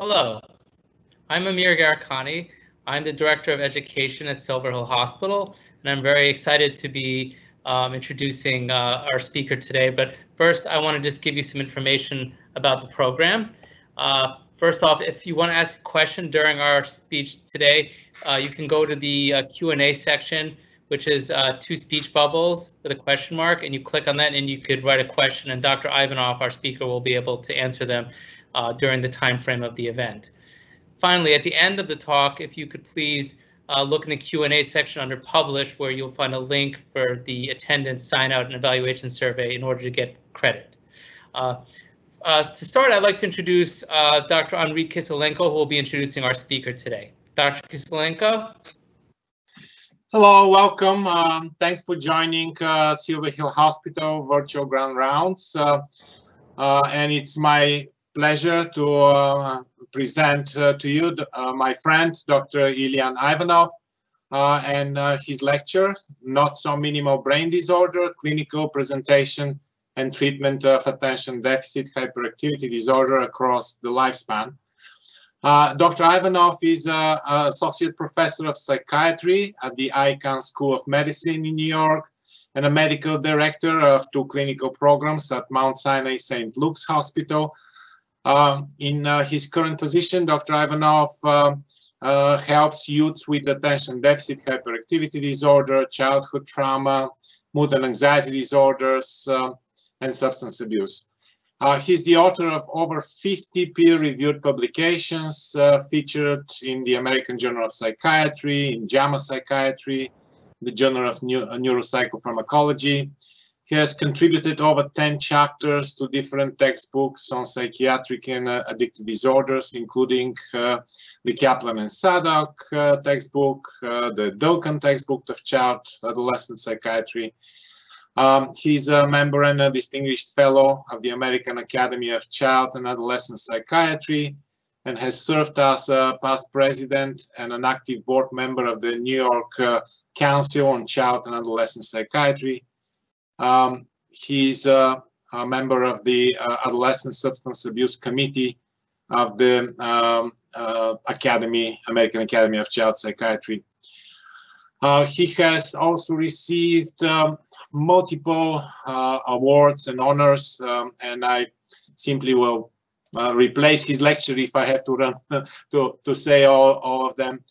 Hello, I'm Amir Gharkhani. I'm the Director of Education at Silver Hill Hospital, and I'm very excited to be um, introducing uh, our speaker today. But first, I want to just give you some information about the program. Uh, first off, if you want to ask a question during our speech today, uh, you can go to the uh, Q&A section, which is uh, two speech bubbles with a question mark, and you click on that and you could write a question, and Dr. Ivanov, our speaker, will be able to answer them uh, during the time frame of the event. Finally, at the end of the talk, if you could please uh, look in the Q&A section under Publish, where you'll find a link for the attendance sign out and evaluation survey in order to get credit. Uh, uh, to start, I'd like to introduce uh, Dr. Henri Kiselenko, who will be introducing our speaker today. Dr. Kiselenko. Hello, welcome. Um, thanks for joining uh, Silver Hill Hospital virtual grand rounds. Uh, and it's my pleasure to uh, present uh, to you uh, my friend, Dr. Iliyan Ivanov, and his lecture, Not So Minimal Brain Disorder, Clinical Presentation and Treatment of Attention Deficit Hyperactivity Disorder Across the Lifespan. Uh, Dr. Ivanov is an associate professor of psychiatry at the Icahn School of Medicine in New York and a medical director of two clinical programs at Mount Sinai St. Luke's Hospital in uh, his current position, Dr. Ivanov uh, uh, helps youths with attention deficit hyperactivity disorder, childhood trauma, mood and anxiety disorders, um, and substance abuse. Uh, he's the author of over 50 peer-reviewed publications uh, featured in the American Journal of Psychiatry, in JAMA Psychiatry, the Journal of Neu Neuropsychopharmacology, he has contributed over 10 chapters to different textbooks on psychiatric and uh, addictive disorders, including uh, the Kaplan and Sadock uh, textbook, uh, the Dulcan textbook of child adolescent psychiatry. Um, he's a member and a distinguished fellow of the American Academy of Child and Adolescent Psychiatry and has served as a past president and an active board member of the New York uh, Council on Child and Adolescent Psychiatry um, he's a, a, member of the uh, Adolescent Substance Abuse Committee of the um, uh, Academy, American Academy of Child Psychiatry. Uh, he has also received um, multiple uh, awards and honors, um, and I simply will uh, replace his lecture if I have to run to, to say all, all of them.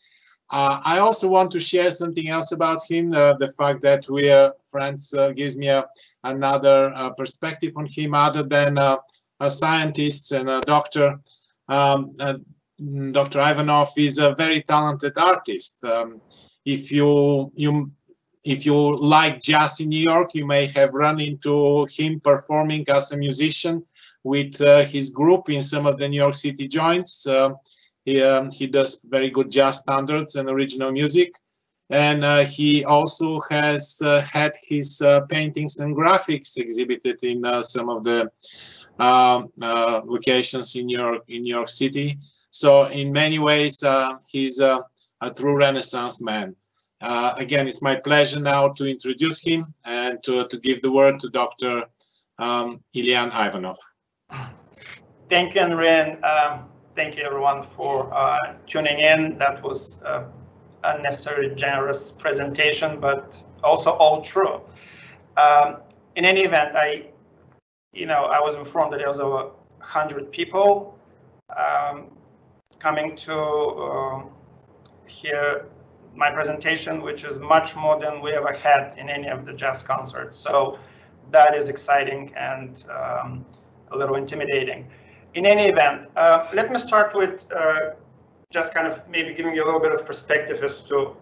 Uh, I also want to share something else about him. Uh, the fact that we are friends uh, gives me a, another uh, perspective on him other than uh, a scientist and a doctor. Um, uh, Dr. Ivanov is a very talented artist. Um, if you you if you like jazz in New York, you may have run into him performing as a musician with his group in some of the New York City joints. He, um, he does very good jazz standards and original music. And uh, he also has uh, had his uh, paintings and graphics exhibited in uh, some of the um, uh, locations in New York, in New York City. So in many ways, uh, he's a, a, true Renaissance man. again, it's my pleasure now to introduce him and to, to give the word to Dr. Um, Iliyan Ivanov. Thank you, Enrin. Um, thank you everyone for uh, tuning in. That was uh, a necessary generous presentation, but also all true. Um, in any event, I, you know, I was informed that there was over 100 people um, coming to uh, hear my presentation, which is much more than we ever had in any of the jazz concerts. So that is exciting and um, a little intimidating in any event, uh, let me start with uh, just kind of maybe giving you a little bit of perspective as to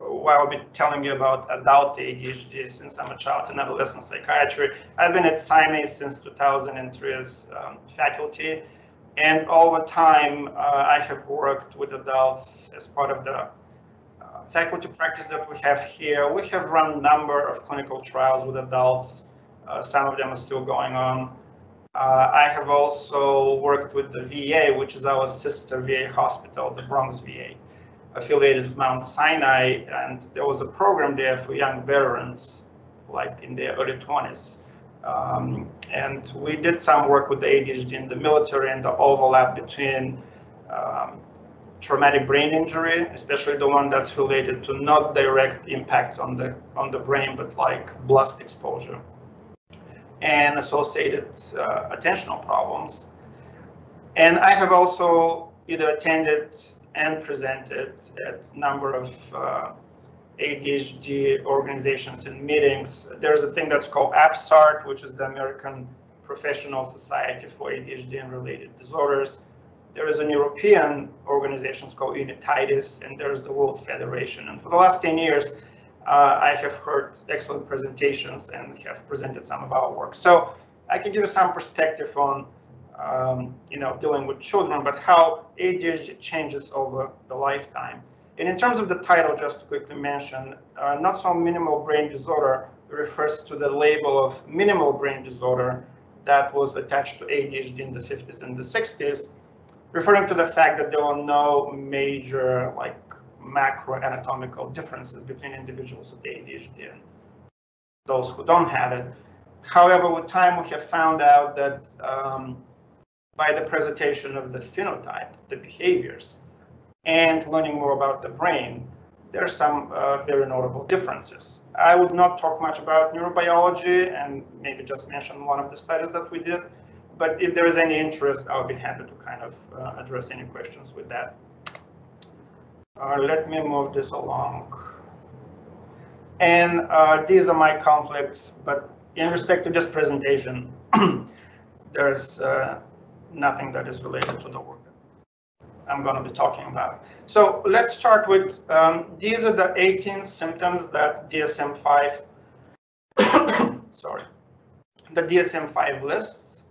why I'll be telling you about adult ADHD since I'm a child and adolescent psychiatry. I've been at Sinai since 2003 as um, faculty, and over time uh, I have worked with adults as part of the uh, faculty practice that we have here. We have run a number of clinical trials with adults. Uh, some of them are still going on. Uh, I have also worked with the VA, which is our sister VA hospital, the Bronx VA, affiliated with Mount Sinai, and there was a program there for young veterans, like in their early 20s. Um, and we did some work with the ADHD in the military and the overlap between um, traumatic brain injury, especially the one that's related to not direct impact on the on the brain, but like blast exposure and associated uh, attentional problems. And I have also either attended and presented at a number of uh, ADHD organizations and meetings. There's a thing that's called APSARD, which is the American Professional Society for ADHD and Related Disorders. There is an European organization called EUNETHYDIS, and there's the World Federation. And for the last 10 years, uh, I have heard excellent presentations and have presented some of our work. So I can give you some perspective on, um, you know, dealing with children, but how ADHD changes over the lifetime. And in terms of the title, just to quickly mention, uh, not so minimal brain disorder refers to the label of minimal brain disorder that was attached to ADHD in the 50s and the 60s, referring to the fact that there were no major like macro anatomical differences between individuals with ADHD and those who don't have it. However, with time, we have found out that um, by the presentation of the phenotype, the behaviors, and learning more about the brain, there are some uh, very notable differences. I would not talk much about neurobiology and maybe just mention one of the studies that we did, but if there is any interest, I'll be happy to kind of uh, address any questions with that. Uh, let me move this along. And uh, these are my conflicts, but in respect to this presentation, there's uh, nothing that is related to the work I'm going to be talking about. So let's start with, um, these are the 18 symptoms that DSM-5, sorry, the DSM-5 lists.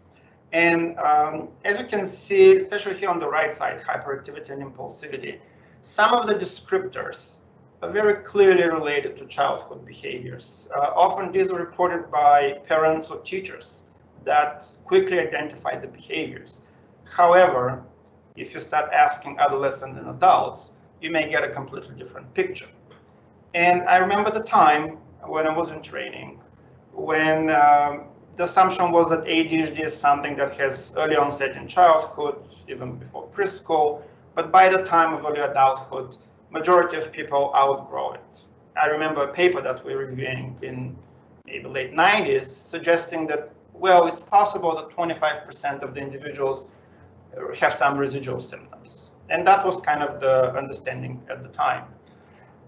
And um, as you can see, especially here on the right side, hyperactivity and impulsivity, some of the descriptors are very clearly related to childhood behaviors. Uh, often these are reported by parents or teachers that quickly identify the behaviors. However, if you start asking adolescents and adults, you may get a completely different picture. And I remember the time when I was in training, when um, the assumption was that ADHD is something that has early onset in childhood, even before preschool, but by the time of early adulthood, majority of people outgrow it. I remember a paper that we were reviewing in maybe late 90s suggesting that, well, it's possible that 25% of the individuals have some residual symptoms. And that was kind of the understanding at the time.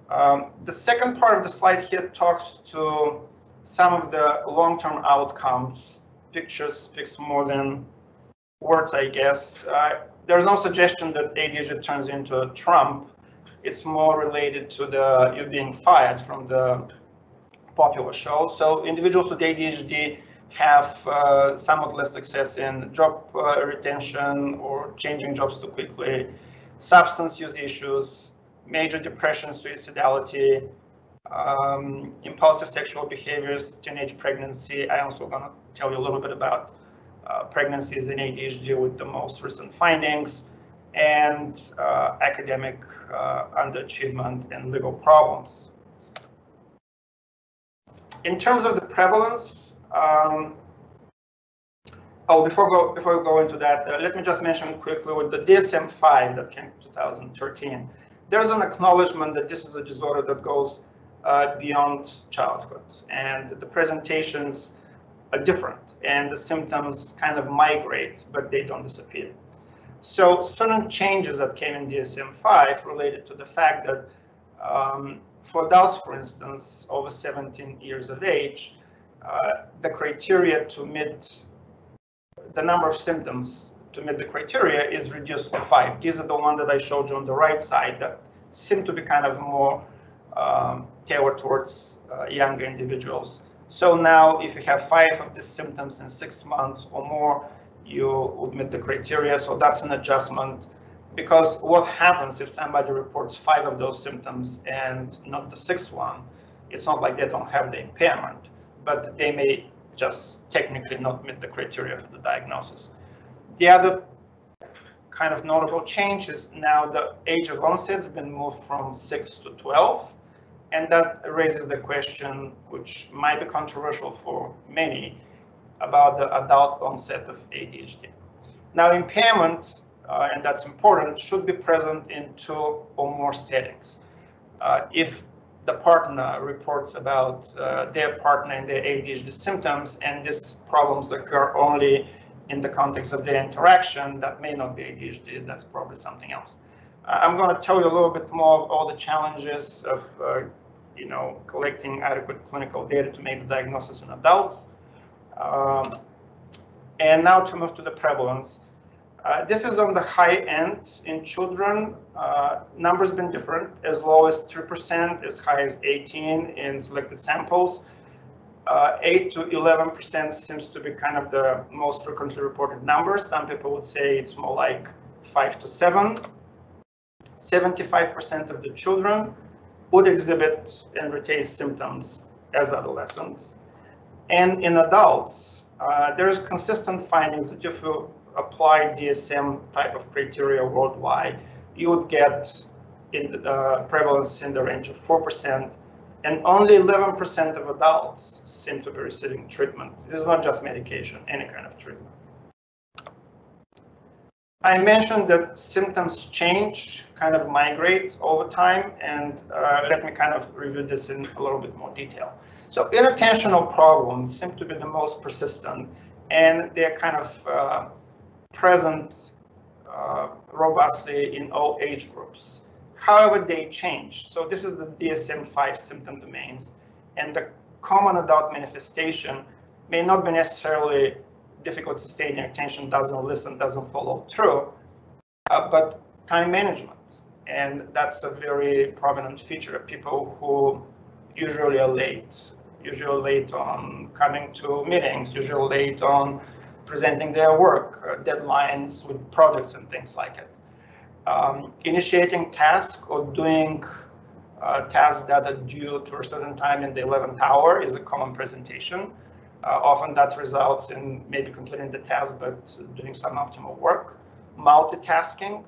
Um, the second part of the slide here talks to some of the long-term outcomes. Pictures speaks more than words, I guess. Uh, there's no suggestion that ADHD turns into a Trump. It's more related to the you being fired from the popular show. So individuals with ADHD have uh, somewhat less success in job uh, retention or changing jobs too quickly, substance use issues, major depression, suicidality, um, impulsive sexual behaviors, teenage pregnancy. I also gonna tell you a little bit about pregnancies in ADHD with the most recent findings, and uh, academic uh, underachievement and legal problems. In terms of the prevalence, um, oh, before go before we go into that, uh, let me just mention quickly with the DSM-5 that came in 2013. There's an acknowledgement that this is a disorder that goes uh, beyond childhood, and the presentations are different and the symptoms kind of migrate, but they don't disappear. So certain changes that came in DSM-5 related to the fact that um, for adults, for instance, over 17 years of age, uh, the criteria to meet the number of symptoms to meet the criteria is reduced to five. These are the ones that I showed you on the right side that seem to be kind of more um, tailored towards uh, younger individuals. So now if you have five of these symptoms in six months or more, you would meet the criteria. So that's an adjustment because what happens if somebody reports five of those symptoms and not the sixth one? It's not like they don't have the impairment, but they may just technically not meet the criteria for the diagnosis. The other kind of notable change is now the age of onset has been moved from 6 to 12. And that raises the question, which might be controversial for many, about the adult onset of ADHD. Now, impairment uh, and that's important, should be present in two or more settings. Uh, if the partner reports about uh, their partner and their ADHD symptoms, and these problems occur only in the context of their interaction, that may not be ADHD, that's probably something else. Uh, I'm going to tell you a little bit more of all the challenges of, uh, you know, collecting adequate clinical data to make the diagnosis in adults. Um, and now to move to the prevalence. Uh, this is on the high end in children. Uh, numbers been different, as low as 3%, as high as 18 in selected samples. Uh, 8 to 11% seems to be kind of the most frequently reported numbers. Some people would say it's more like 5 to 7. 75% of the children would exhibit and retain symptoms as adolescents. And in adults, uh, there's consistent findings that if you apply DSM type of criteria worldwide, you would get in uh, prevalence in the range of 4%, and only 11% of adults seem to be receiving treatment. It is not just medication, any kind of treatment. I mentioned that symptoms change, kind of migrate over time, and uh, let me kind of review this in a little bit more detail. So inattentional problems seem to be the most persistent, and they're kind of uh, present uh, robustly in all age groups. However, they change. So this is the DSM-5 symptom domains, and the common adult manifestation may not be necessarily difficult sustaining attention, doesn't listen, doesn't follow through, uh, but time management. And that's a very prominent feature of people who usually are late, usually late on coming to meetings, usually late on presenting their work, uh, deadlines with projects and things like it. Um, initiating tasks or doing uh, tasks that are due to a certain time in the 11th hour is a common presentation. Uh, often that results in maybe completing the task but doing some optimal work. Multitasking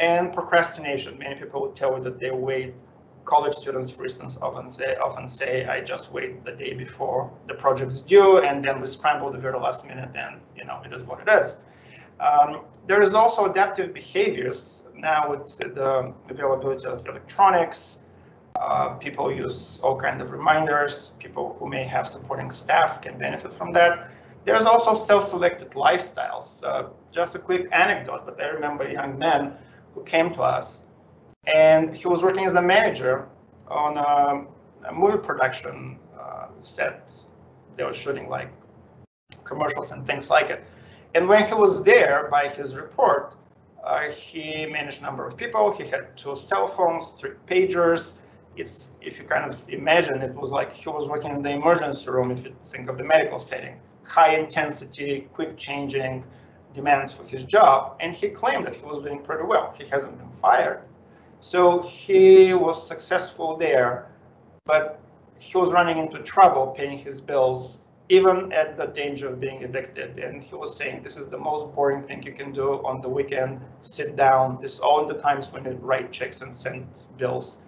and procrastination. Many people would tell you that they wait college students, for instance, often say, often say, I just wait the day before the project's due, and then we scramble the very last minute, and you know, it is what it is. Um, there is also adaptive behaviors now with the availability of electronics. Uh, people use all kinds of reminders. People who may have supporting staff can benefit from that. There's also self-selected lifestyles. Uh, just a quick anecdote, but I remember a young man who came to us and he was working as a manager on a, a movie production uh, set. They were shooting like commercials and things like it. And when he was there, by his report, uh, he managed a number of people. He had two cell phones, three pagers. It's if you kind of imagine, it was like he was working in the emergency room. If you think of the medical setting, high intensity, quick changing demands for his job, and he claimed that he was doing pretty well. He hasn't been fired. So he was successful there, but he was running into trouble paying his bills, even at the danger of being evicted. And he was saying, this is the most boring thing you can do on the weekend, sit down. This is all the times when you write checks and send bills.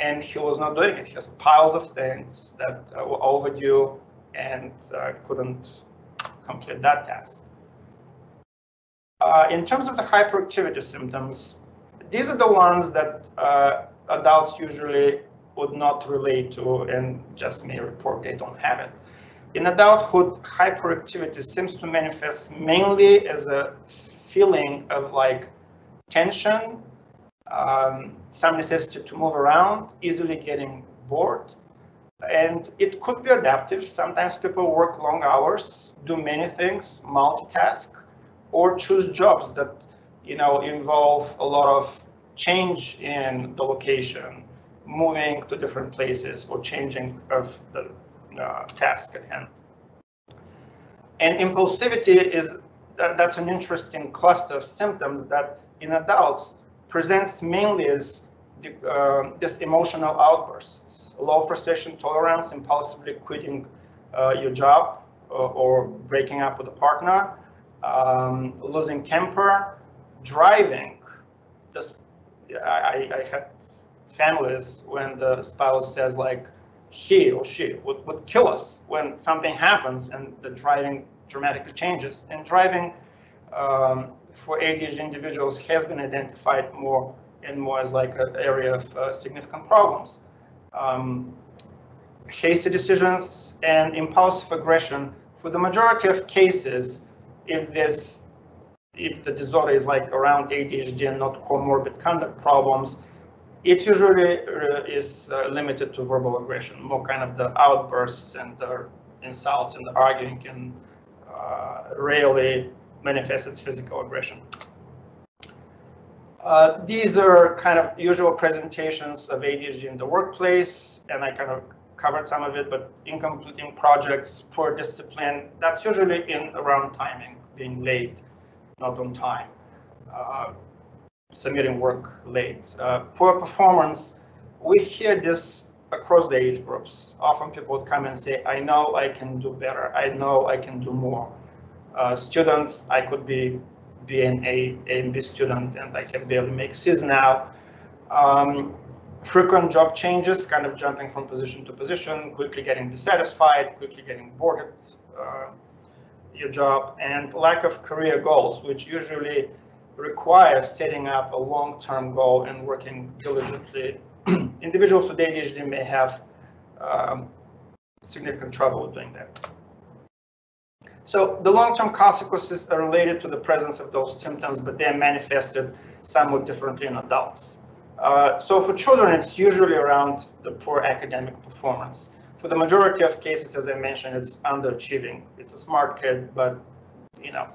And he was not doing it. He has piles of things that were overdue and uh, couldn't complete that task. Uh, in terms of the hyperactivity symptoms, these are the ones that uh, adults usually would not relate to and just may report they don't have it. In adulthood, hyperactivity seems to manifest mainly as a feeling of like tension, um, some necessity to move around, easily getting bored. And it could be adaptive. Sometimes people work long hours, do many things, multitask, or choose jobs that you know, involve a lot of change in the location, moving to different places or changing of the uh, task at hand. And impulsivity is, that, that's an interesting cluster of symptoms that in adults presents mainly as the, uh, this emotional outbursts, low frustration tolerance, impulsively quitting uh, your job uh, or breaking up with a partner, um, losing temper, driving, just I, I had families when the spouse says like he or she would, would kill us when something happens and the driving dramatically changes. And driving um, for ADHD individuals has been identified more and more as like an area of uh, significant problems. Um, hasty decisions and impulsive aggression, for the majority of cases, if this if the disorder is like around ADHD and not comorbid conduct problems, it usually uh, is uh, limited to verbal aggression, more kind of the outbursts and the insults and the arguing and uh, rarely manifests as physical aggression. Uh, these are kind of usual presentations of ADHD in the workplace, and I kind of covered some of it, but incompleting projects, poor discipline, that's usually in around timing, being late, not on time, uh, submitting work late. Uh, poor performance, we hear this across the age groups. Often people would come and say, I know I can do better. I know I can do more. Uh, students, I could be, be an A, A and B student and I can barely make C's now. Um, frequent job changes, kind of jumping from position to position, quickly getting dissatisfied, quickly getting bored at uh, your job, and lack of career goals, which usually requires setting up a long-term goal and working diligently. Individuals with ADHD may have um, significant trouble doing that. So the long-term consequences are related to the presence of those symptoms, but they're manifested somewhat differently in adults. Uh, so for children, it's usually around the poor academic performance. For the majority of cases, as I mentioned, it's underachieving. It's a smart kid, but you know,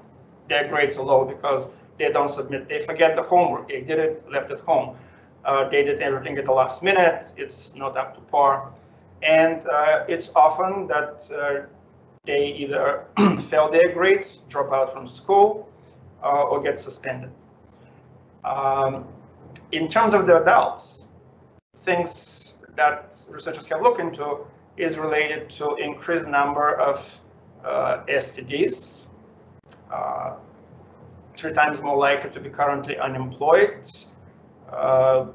their grades are low because they don't submit, they forget the homework. They did it, left it home. Uh, they did everything at the last minute. It's not up to par. And uh, it's often that uh, they either fail their grades, drop out from school, uh, or get suspended. Um, in terms of the adults, things that researchers have looked into is related to increased number of uh, STDs, uh, three times more likely to be currently unemployed, uh,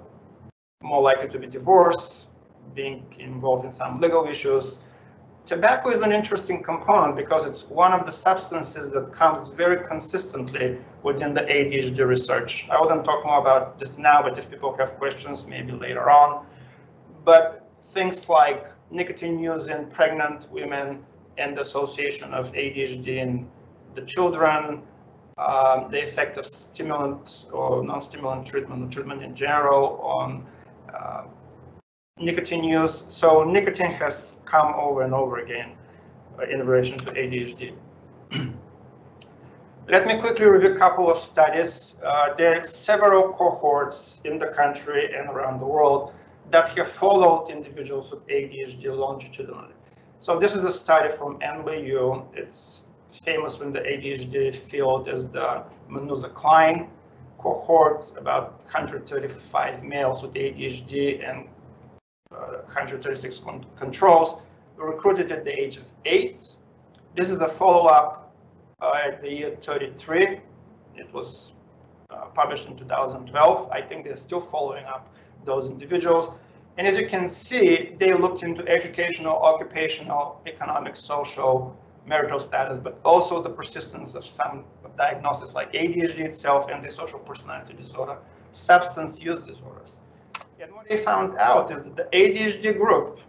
more likely to be divorced, being involved in some legal issues. Tobacco is an interesting component because it's one of the substances that comes very consistently within the ADHD research. I wouldn't talk more about this now, but if people have questions, maybe later on. But things like nicotine use in pregnant women and the association of ADHD in the children, um, the effect of stimulant or non-stimulant treatment or treatment in general on uh, nicotine use. So nicotine has come over and over again uh, in relation to ADHD. Let me quickly review a couple of studies. Uh, there are several cohorts in the country and around the world that have followed individuals with ADHD longitudinally. So this is a study from NYU. It's famous in the ADHD field as the Mannuzza-Klein cohort, about 135 males with ADHD and 136 con controls, recruited at the age of eight. This is a follow-up uh, at the year 33. It was uh, published in 2012. I think they're still following up those individuals. And as you can see, they looked into educational, occupational, economic, social, marital status, but also the persistence of some diagnoses like ADHD itself and the social personality disorder, substance use disorders. And what they found out is that the ADHD group,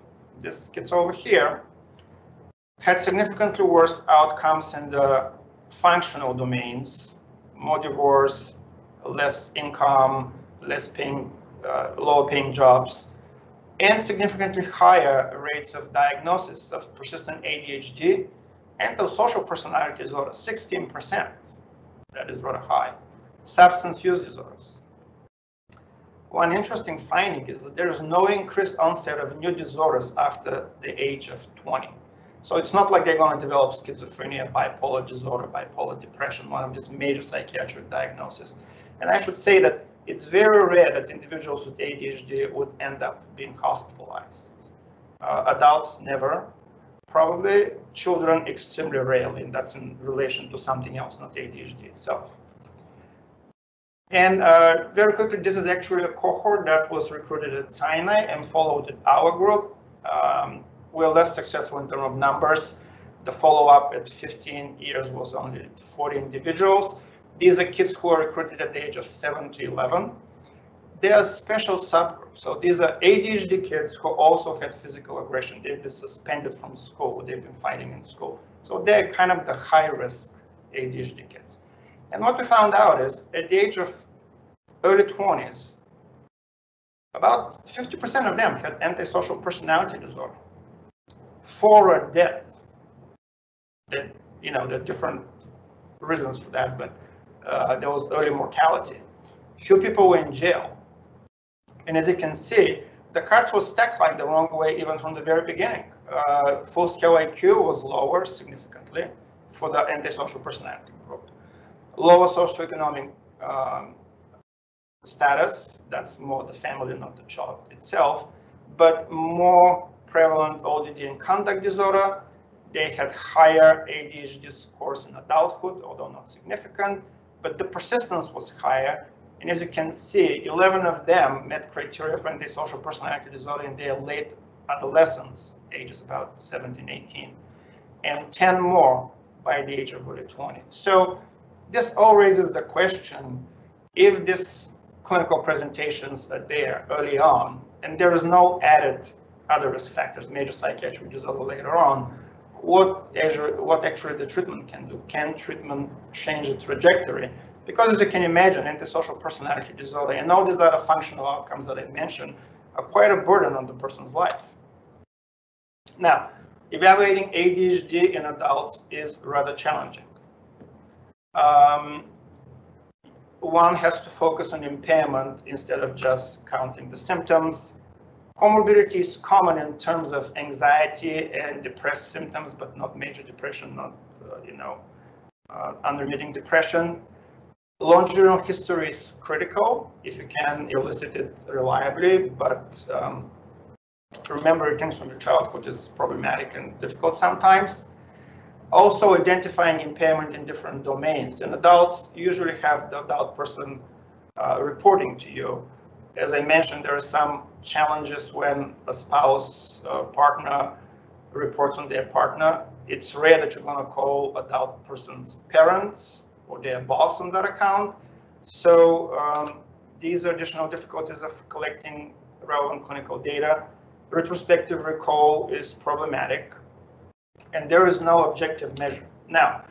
this gets over here, had significantly worse outcomes in the functional domains, more divorce, less income, less paying, uh, lower paying jobs, and significantly higher rates of diagnosis of persistent ADHD and of social personality disorder, 16%. That is rather high. Substance use disorders. One interesting finding is that there is no increased onset of new disorders after the age of 20. So it's not like they're going to develop schizophrenia, bipolar disorder, bipolar depression, one of these major psychiatric diagnoses. And I should say that it's very rare that individuals with ADHD would end up being hospitalized. Uh, adults never, Probably children extremely rarely, and that's in relation to something else, not ADHD itself. And uh, very quickly, this is actually a cohort that was recruited at Sinai and followed our group. Um, we're less successful in terms of numbers. The follow-up at 15 years was only 40 individuals, These are kids who are recruited at the age of 7 to 11. They are special subgroups. So these are ADHD kids who also had physical aggression. They've been suspended from school. They've been fighting in school. So they're kind of the high risk ADHD kids. And what we found out is at the age of early 20s, about 50% of them had antisocial personality disorder. Four were death. you know, there are different reasons for that, but uh, there was early mortality. Few people were in jail. And as you can see, the cards were stacked like the wrong way even from the very beginning. Uh, full scale IQ was lower significantly for the antisocial personality. Lower socioeconomic um, status, that's more the family, not the child itself, but more prevalent ODD and conduct disorder. They had higher ADHD scores in adulthood, although not significant, but the persistence was higher. And as you can see, 11 of them met criteria for antisocial personality disorder in their late adolescence, ages about 17, 18, and 10 more by the age of early 20. So this all raises the question, if these clinical presentations are there early on, and there is no added other risk factors, major psychiatric disorder later on, what, what actually the treatment can do? Can treatment change the trajectory? Because as you can imagine, antisocial personality disorder and all these other functional outcomes that I mentioned are quite a burden on the person's life. Now, evaluating ADHD in adults is rather challenging. Um, one has to focus on impairment instead of just counting the symptoms. Comorbidity is common in terms of anxiety and depressed symptoms, but not major depression, not, uh, you know, uh, unremitting depression. Longitudinal history is critical if you can elicit it reliably, but um, remember things from your childhood is problematic and difficult sometimes. Also identifying impairment in different domains. And adults usually have the adult person uh, reporting to you. As I mentioned, there are some challenges when a spouse uh, partner reports on their partner. It's rare that you're going to call adult person's parents or their boss on that account. So um, these are additional difficulties of collecting relevant clinical data retrospective recall is problematic and there is no objective measure. Now,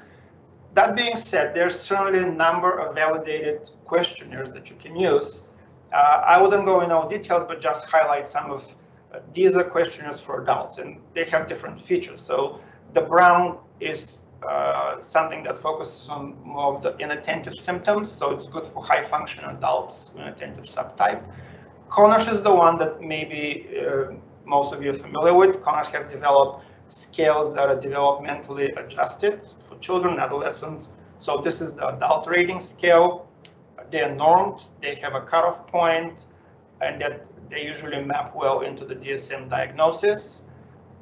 that being said, there's certainly a number of validated questionnaires that you can use. Uh, I wouldn't go in all details, but just highlight some of uh, these are questionnaires for adults and they have different features. So the brown is uh, something that focuses on more of the inattentive symptoms. So it's good for high function adults, inattentive subtype. Conners is the one that maybe uh, most of you are familiar with. Conners have developed scales that are developmentally adjusted for children, adolescents. So this is the adult rating scale. They are normed, they have a cutoff point, and that they usually map well into the DSM diagnosis.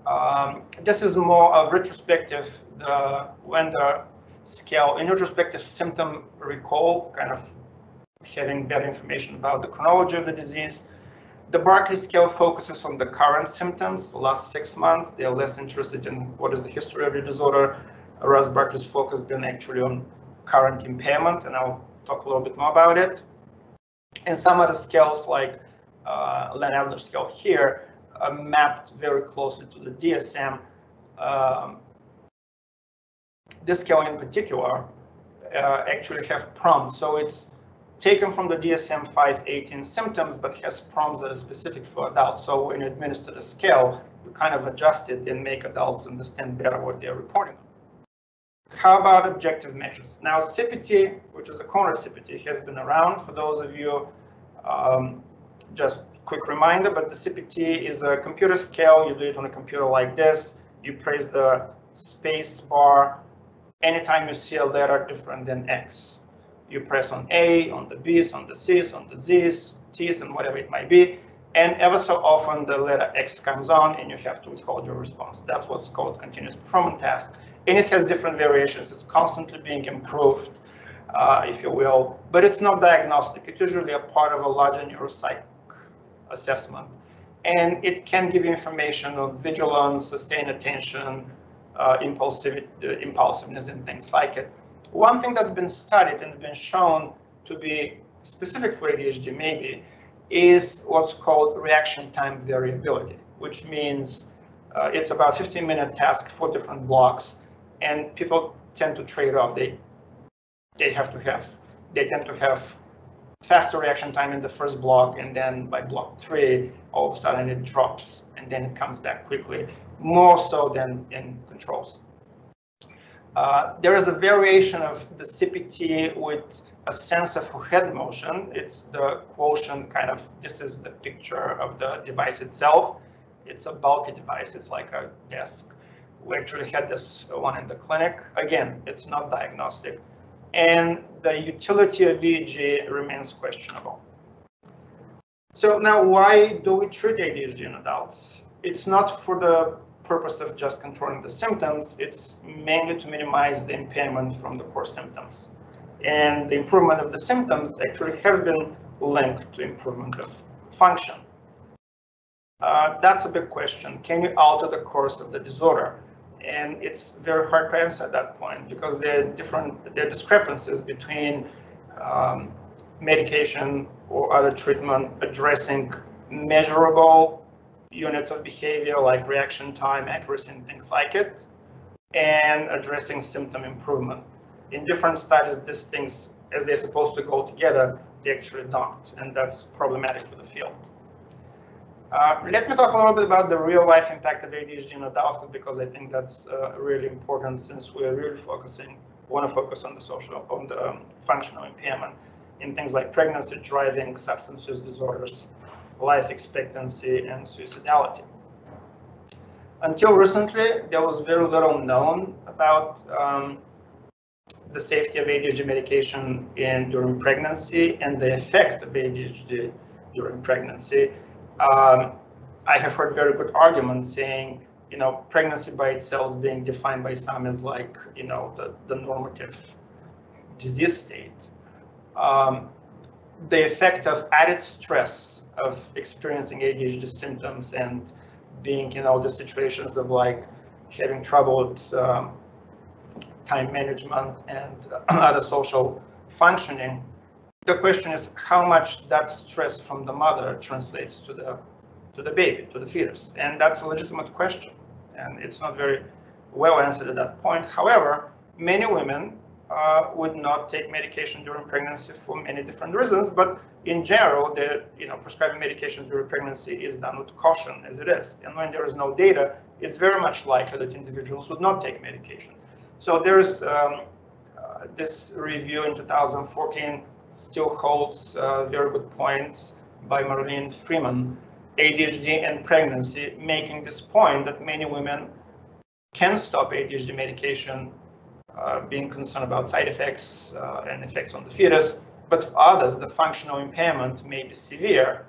Um, this is more of retrospective, the Wender scale in retrospective symptom recall, kind of having better information about the chronology of the disease. The Barkley scale focuses on the current symptoms, last six months. They are less interested in what is the history of the disorder, whereas Barkley's focus been actually on current impairment, and I'll talk a little bit more about it. And some other scales like uh, Len scale here are mapped very closely to the DSM. Um, this scale in particular uh, actually have prompts, so it's taken from the DSM-5 18 symptoms, but has prompts that are specific for adults. So when you administer the scale, you kind of adjust it and make adults understand better what they're reporting on. How about objective measures? Now, CPT, which is a Conners CPT, has been around for those of you, um, just quick reminder, but the CPT is a computer scale. You do it on a computer like this. You press the space bar anytime you see a letter different than X you press on A, on the B's, on the C's, on the Z's, T's, and whatever it might be. And ever so often the letter X comes on and you have to withhold your response. That's what's called continuous performance test. And it has different variations. It's constantly being improved, uh, if you will, but it's not diagnostic. It's usually a part of a larger neuropsych assessment. And it can give you information on vigilance, sustained attention, uh, uh, impulsiveness, and things like it. One thing that's been studied and been shown to be specific for ADHD maybe is what's called reaction time variability, which means uh, it's about 15 minute task for different blocks and people tend to trade off. They they have to have they tend to have faster reaction time in the first block and then by block three all of a sudden it drops and then it comes back quickly more so than in controls. Uh, there is a variation of the CPT with a sense of head motion. It's the quotient kind of, this is the picture of the device itself. It's a bulky device, it's like a desk. We actually had this one in the clinic. Again, it's not diagnostic. And the utility of VEG remains questionable. So now why do we treat ADHD in adults? It's not for the purpose of just controlling the symptoms, it's mainly to minimize the impairment from the core symptoms. And the improvement of the symptoms actually have been linked to improvement of function. Uh, that's a big question. Can you alter the course of the disorder? And it's very hard to answer at that point because there are different there are discrepancies between um, medication or other treatment addressing measurable units of behavior like reaction time, accuracy, and things like it, and addressing symptom improvement. In different studies, these things, as they're supposed to go together, they actually don't, and that's problematic for the field. Uh, let me talk a little bit about the real life impact of ADHD in adulthood because I think that's uh, really important since we're really focusing, want to focus on the social, on the um, functional impairment in things like pregnancy, driving, substance use disorders, life expectancy, and suicidality. Until recently, there was very little known about um, the safety of ADHD medication in during pregnancy and the effect of ADHD during pregnancy. Um, I have heard very good arguments saying, you know, pregnancy by itself being defined by some as like, you know, the, the normative disease state. Um, the effect of added stress of experiencing ADHD symptoms and being in all the situations of like having trouble um, time management and other social functioning. The question is how much that stress from the mother translates to the to the baby, to the fetus, and that's a legitimate question, and it's not very well answered at that point. However, many women uh, would not take medication during pregnancy for many different reasons, but in general, the you know prescribing medication during pregnancy is done with caution as it is. And when there is no data, it's very much likely that individuals would not take medication. So there's um, uh, this review in 2014 still holds uh, very good points by Marlene Freeman, ADHD and pregnancy, making this point that many women can stop ADHD medication, being concerned about side effects uh, and effects on the fetus, but for others, the functional impairment may be severe,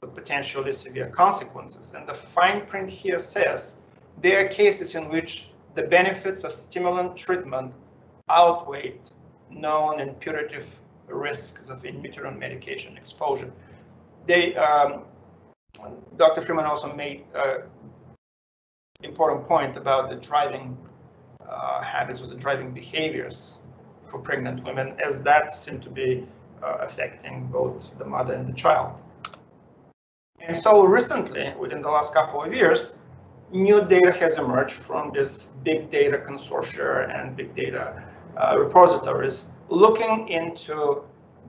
with potentially severe consequences. And the fine print here says there are cases in which the benefits of stimulant treatment outweigh known and putative risks of in utero medication exposure. They, um, Dr. Freeman also made an important point about the driving uh, habits or the driving behaviors for pregnant women, as that seemed to be uh, affecting both the mother and the child. And so recently, within the last couple of years, new data has emerged from this big data consortia and big data uh, repositories looking into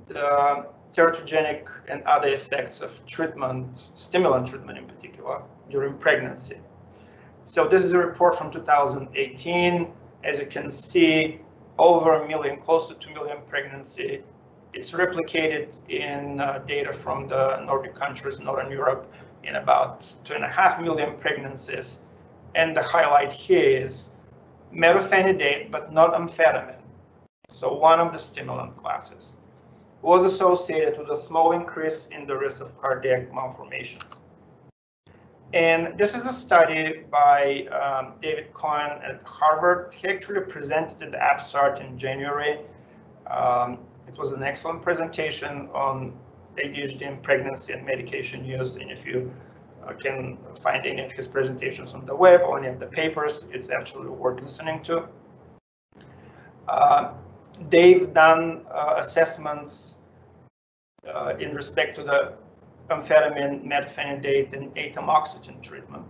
the teratogenic and other effects of treatment, stimulant treatment in particular, during pregnancy. So this is a report from 2018. As you can see, over a million, close to 2 million pregnancy it's replicated in uh, data from the Nordic countries, Northern Europe, in about two and a half million pregnancies. And the highlight here is methylphenidate, but not amphetamine. So one of the stimulant classes was associated with a small increase in the risk of cardiac malformation. And this is a study by um, David Cohen at Harvard. He actually presented the abstract in January. Um, it was an excellent presentation on ADHD and pregnancy and medication use. And if you uh, can find any of his presentations on the web or any of the papers, it's actually worth listening to. Uh, they've done uh, assessments uh, in respect to the amphetamine, methylphenidate, and atomoxetine treatment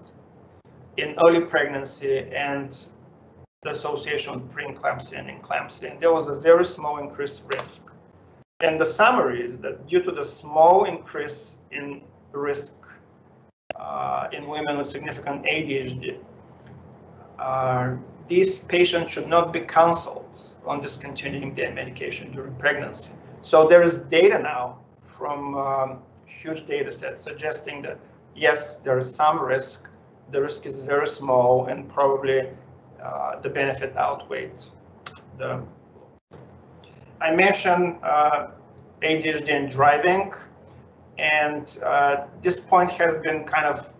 in early pregnancy and the association with preeclampsia and eclampsia. And there was a very small increased risk. And the summary is that due to the small increase in risk uh, in women with significant ADHD, uh, these patients should not be counseled on discontinuing their medication during pregnancy. So there is data now from um, huge data sets suggesting that yes, there is some risk. The risk is very small and probably uh, the benefit outweighs the. I mentioned uh, ADHD and driving, and uh, this point has been kind of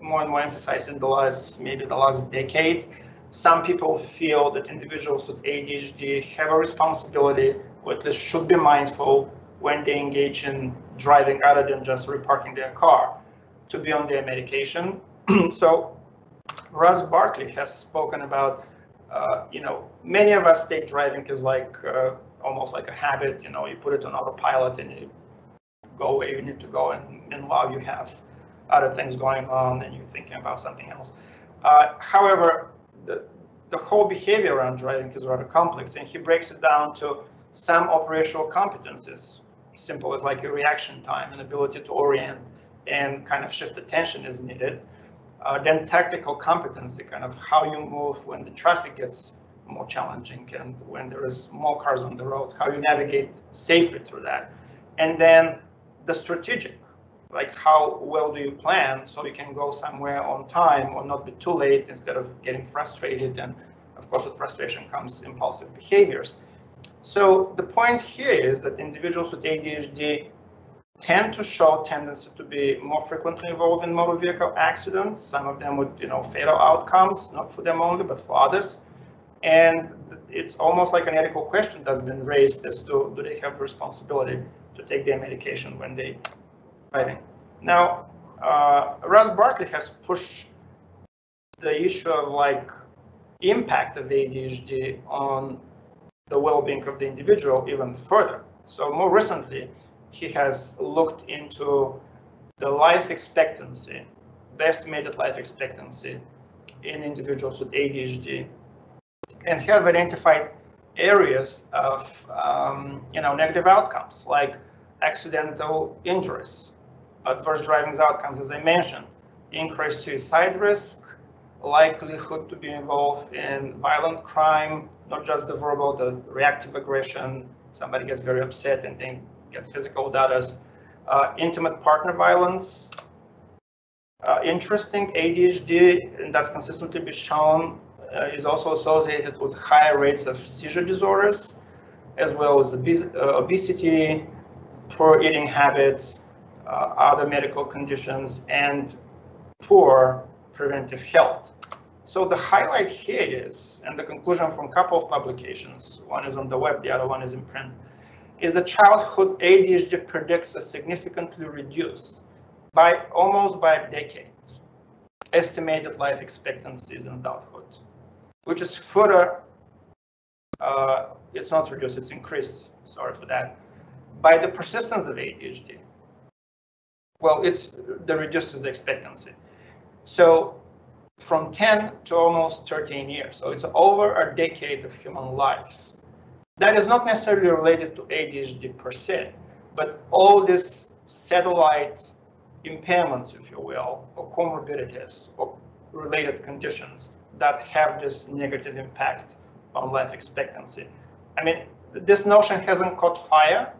more and more emphasized in the last maybe the last decade. Some people feel that individuals with ADHD have a responsibility, or at least should be mindful when they engage in driving other than just reparking their car to be on their medication. so Russ Barkley has spoken about, uh, you know, many of us take driving as like uh, almost like a habit, you know, you put it on autopilot and you go where you need to go and meanwhile you have other things going on and you're thinking about something else. Uh, however, the, the whole behavior around driving is rather complex and he breaks it down to some operational competencies, simple as like a reaction time and ability to orient and kind of shift attention is needed. Uh, then tactical competency, kind of how you move when the traffic gets more challenging and when there is more cars on the road, how you navigate safely through that. And then the strategic, like how well do you plan so you can go somewhere on time or not be too late instead of getting frustrated. And of course, with frustration comes impulsive behaviors. So the point here is that individuals with ADHD tend to show tendency to be more frequently involved in motor vehicle accidents, some of them with you know fatal outcomes, not for them only, but for others. And it's almost like an ethical question that's been raised as to do they have responsibility to take their medication when they driving. Now, uh, Russ Barkley has pushed the issue of like impact of ADHD on the well-being of the individual even further. So more recently, he has looked into the life expectancy, the estimated life expectancy in individuals with ADHD, and have identified areas of um, you know negative outcomes like accidental injuries, adverse driving outcomes, as I mentioned, increased suicide risk, likelihood to be involved in violent crime, not just the verbal, the reactive aggression. Somebody gets very upset and then get physical with others. Uh, intimate partner violence. Uh, interesting, ADHD, and that's consistently been shown, uh, is also associated with higher rates of seizure disorders, as well as uh, obesity, poor eating habits, uh, other medical conditions, and poor preventive health. So the highlight here is, and the conclusion from a couple of publications, one is on the web, the other one is in print, is that childhood ADHD predicts a significantly reduced by almost by a decade estimated life expectancies in adulthood, which is further, uh, it's not reduced, it's increased, sorry for that, by the persistence of ADHD. Well, it's the reduces the expectancy. So from 10 to almost 13 years. So it's over a decade of human life. That is not necessarily related to ADHD per se, but all these satellite impairments, if you will, or comorbidities or related conditions that have this negative impact on life expectancy. I mean, this notion hasn't caught fire.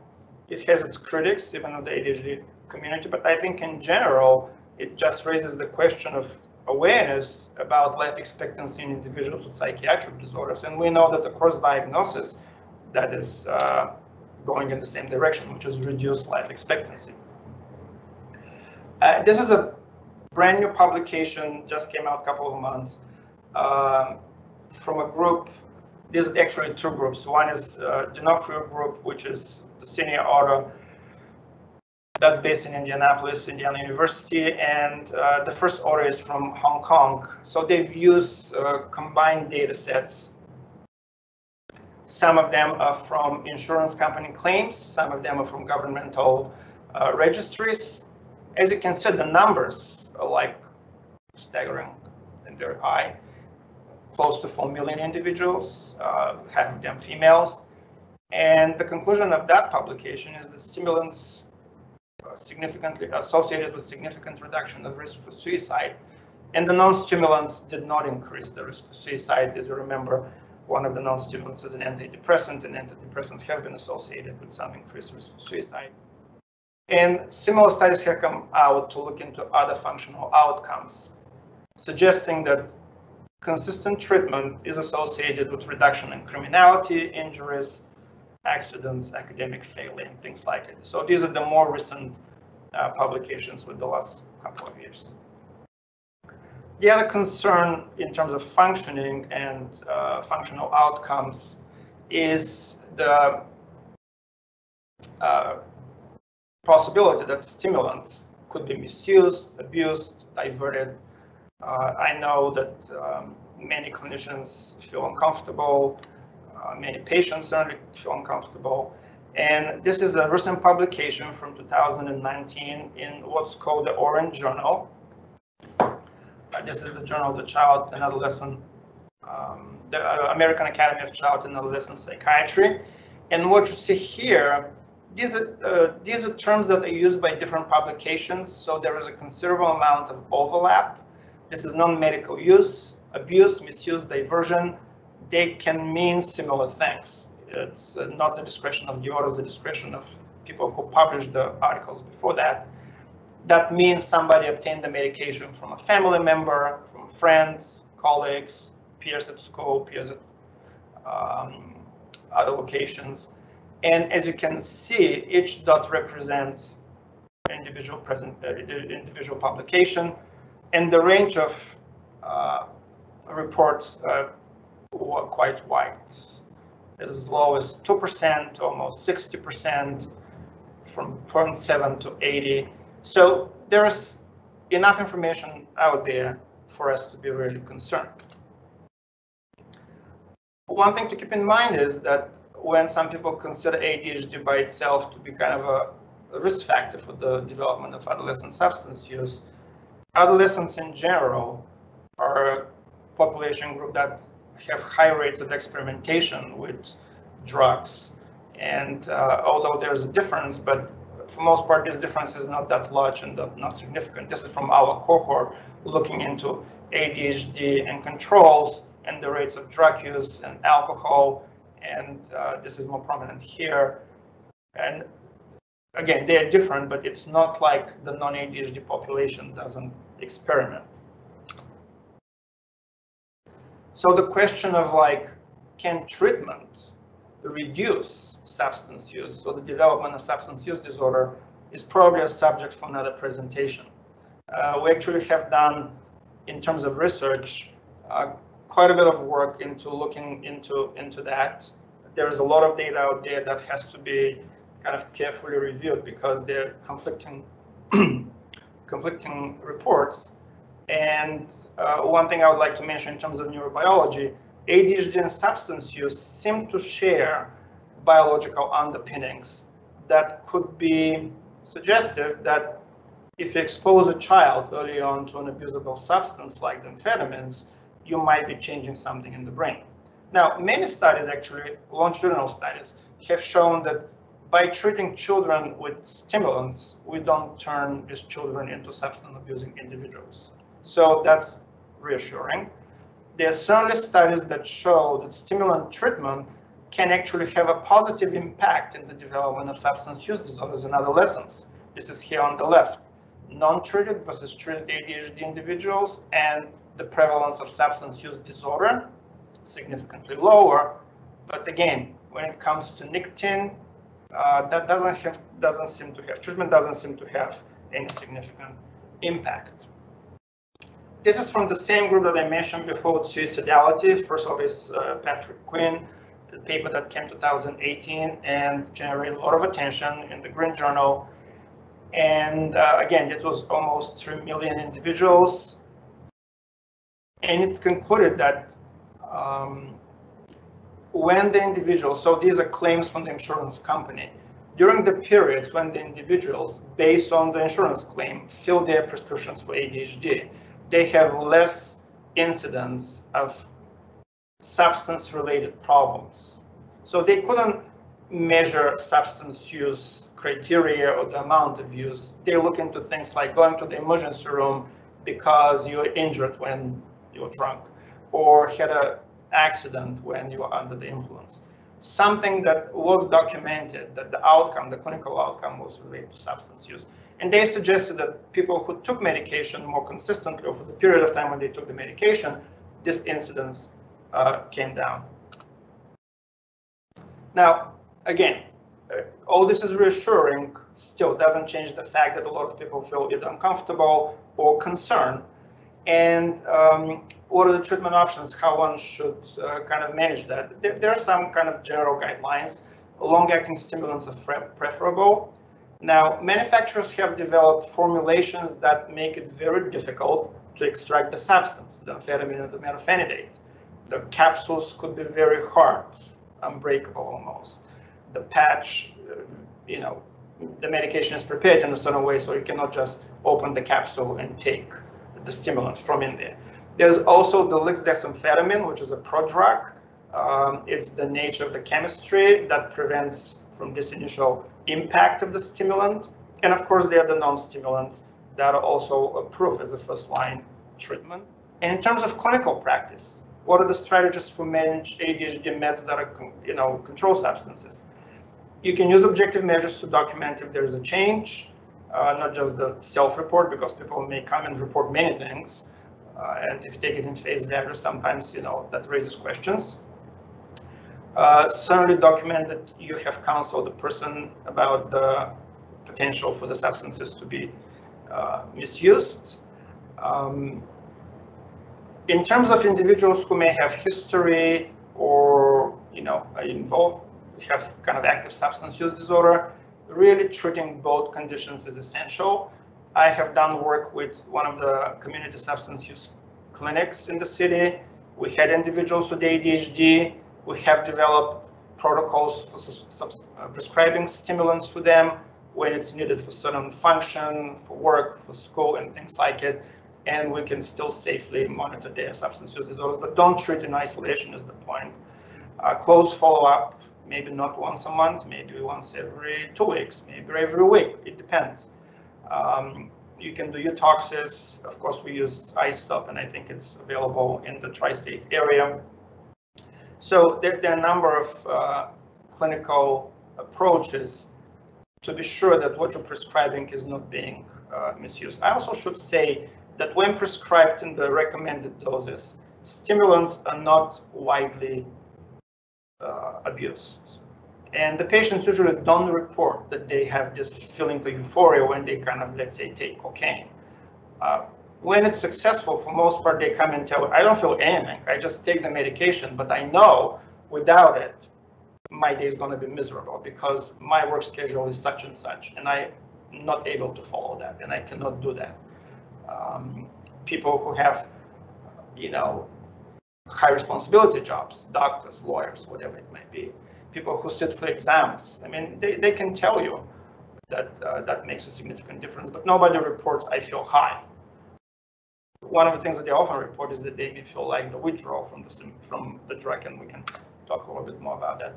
It has its critics, even in the ADHD community, but I think in general, it just raises the question of awareness about life expectancy in individuals with psychiatric disorders. And we know that the cross diagnosis that is uh, going in the same direction, which is reduced life expectancy. Uh, this is a brand new publication, just came out a couple of months, um, from a group. There's actually two groups. One is uh, D'Onofrio group, which is the senior author that's based in Indianapolis, Indiana University, and uh, the first order is from Hong Kong. So they've used uh, combined data sets Some of them are from insurance company claims, some of them are from governmental uh, registries. As you can see, the numbers are like staggering and very high, close to 4 million individuals, uh, half of them females. And the conclusion of that publication is that stimulants significantly associated with significant reduction of risk for suicide. And the non-stimulants did not increase the risk for suicide. As you remember, one of the non-stimulants is an antidepressant, and antidepressants have been associated with some increased risk for suicide. And similar studies have come out to look into other functional outcomes, suggesting that consistent treatment is associated with reduction in criminality, injuries, accidents, academic failure, and things like it. So these are the more recent uh, publications with the last couple of years. The other concern in terms of functioning and uh, functional outcomes is the uh, possibility that stimulants could be misused, abused, diverted. Uh, I know that um, many clinicians feel uncomfortable many patients certainly feel uncomfortable. And this is a recent publication from 2019 in what's called the Orange Journal. Uh, this is the Journal of the Child and Adolescent, um, the uh, American Academy of Child and Adolescent Psychiatry. And what you see here, these are, uh, these are terms that are used by different publications, so there is a considerable amount of overlap. This is non-medical use, abuse, misuse, diversion, they can mean similar things. It's uh, not the discretion of the authors, the discretion of people who published the articles before that. That means somebody obtained the medication from a family member, from friends, colleagues, peers at school, peers at um, other locations. And as you can see, each dot represents individual present uh, individual publication, and the range of uh, reports uh, quite wide, as low as 2%, almost 60%, from 0.7 to 80. So there's enough information out there for us to be really concerned. One thing to keep in mind is that when some people consider ADHD by itself to be kind of a risk factor for the development of adolescent substance use, adolescents in general are a population group that have high rates of experimentation with drugs. And uh, although there's a difference, but for most part, this difference is not that large and not significant. This is from our cohort looking into ADHD and controls and the rates of drug use and alcohol. And uh, this is more prominent here. And again, they're different, but it's not like the non-ADHD population doesn't experiment. So the question of like, can treatment reduce substance use or the development of substance use disorder is probably a subject for another presentation. Uh, we actually have done, in terms of research, uh, quite a bit of work into looking into into that. There is a lot of data out there that has to be kind of carefully reviewed because they're conflicting conflicting reports. And uh, one thing I would like to mention in terms of neurobiology, ADHD and substance use seem to share biological underpinnings that could be suggestive that if you expose a child early on to an abusable substance like the amphetamines, you might be changing something in the brain. Now, many studies, actually longitudinal studies, have shown that by treating children with stimulants, we don't turn these children into substance abusing individuals. So that's reassuring. There are certainly studies that show that stimulant treatment can actually have a positive impact in the development of substance use disorders in adolescents. This is here on the left. Non-treated versus treated ADHD individuals and the prevalence of substance use disorder significantly lower. But again, when it comes to nicotine, uh, that doesn't have doesn't seem to have treatment doesn't seem to have any significant impact. This is from the same group that I mentioned before, suicidality. First of all is uh, Patrick Quinn, the paper that came 2018 and generated a lot of attention in the Green Journal. And uh, again, it was almost 3 million individuals. And it concluded that um, when the individual, so these are claims from the insurance company, during the periods when the individuals, based on the insurance claim, fill their prescriptions for ADHD, they have less incidence of substance-related problems. So they couldn't measure substance use criteria or the amount of use. They look into things like going to the emergency room because you were injured when you were drunk or had an accident when you were under the influence. Something that was documented that the outcome, the clinical outcome was related to substance use. And they suggested that people who took medication more consistently over the period of time when they took the medication, this incidence uh, came down. Now, again, uh, all this is reassuring, still doesn't change the fact that a lot of people feel either uncomfortable or concerned. And um, what are the treatment options, how one should uh, kind of manage that? There, there, are some kind of general guidelines. Long-acting stimulants are preferable. Now, manufacturers have developed formulations that make it very difficult to extract the substance, the amphetamine and the methylphenidate. The capsules could be very hard, unbreakable almost. The patch, uh, you know, the medication is prepared in a certain way, so you cannot just open the capsule and take the stimulant from in there. There's also the lisdexamfetamine, which is a prodrug. Um, it's the nature of the chemistry that prevents from this initial impact of the stimulant. And of course, there are the non-stimulants that are also approved as a first-line treatment. And in terms of clinical practice, what are the strategies for manage ADHD meds that are, you know, control substances? You can use objective measures to document if there is a change, uh, not just the self-report, because people may come and report many things. Uh, and if you take it in face value, sometimes, you know, that raises questions. Uh, certainly document that you have counseled the person about the potential for the substances to be uh, misused. Um, in terms of individuals who may have history or, you know, involved, have kind of active substance use disorder, really treating both conditions is essential. I have done work with one of the community substance use clinics in the city. We had individuals with ADHD. We have developed protocols for uh, prescribing stimulants for them when it's needed for certain function, for work, for school, and things like it. And we can still safely monitor their substance use disorders, but don't treat in isolation is the point. Uh, close follow-up, maybe not once a month, maybe once every two weeks, maybe every week, it depends. Um, you can do Eutoxis. Of course, we use I-STOP, and I think it's available in the tri-state area. So there, there, are a number of uh, clinical approaches to be sure that what you're prescribing is not being uh, misused. I also should say that when prescribed in the recommended doses, stimulants are not widely uh, abused. And the patients usually don't report that they have this feeling of euphoria when they kind of, let's say, take cocaine. Uh, when it's successful, for most part, they come and tell, I don't feel anything. I just take the medication, but I know without it, my day is going to be miserable because my work schedule is such and such, and I'm not able to follow that, and I cannot do that. Um, people who have, you know, high responsibility jobs, doctors, lawyers, whatever it may be, people who sit for exams. I mean, they, they can tell you that uh, that makes a significant difference, but nobody reports, I feel high. One of the things that they often report is that they feel like the withdrawal from the, from the drug, and we can talk a little bit more about that.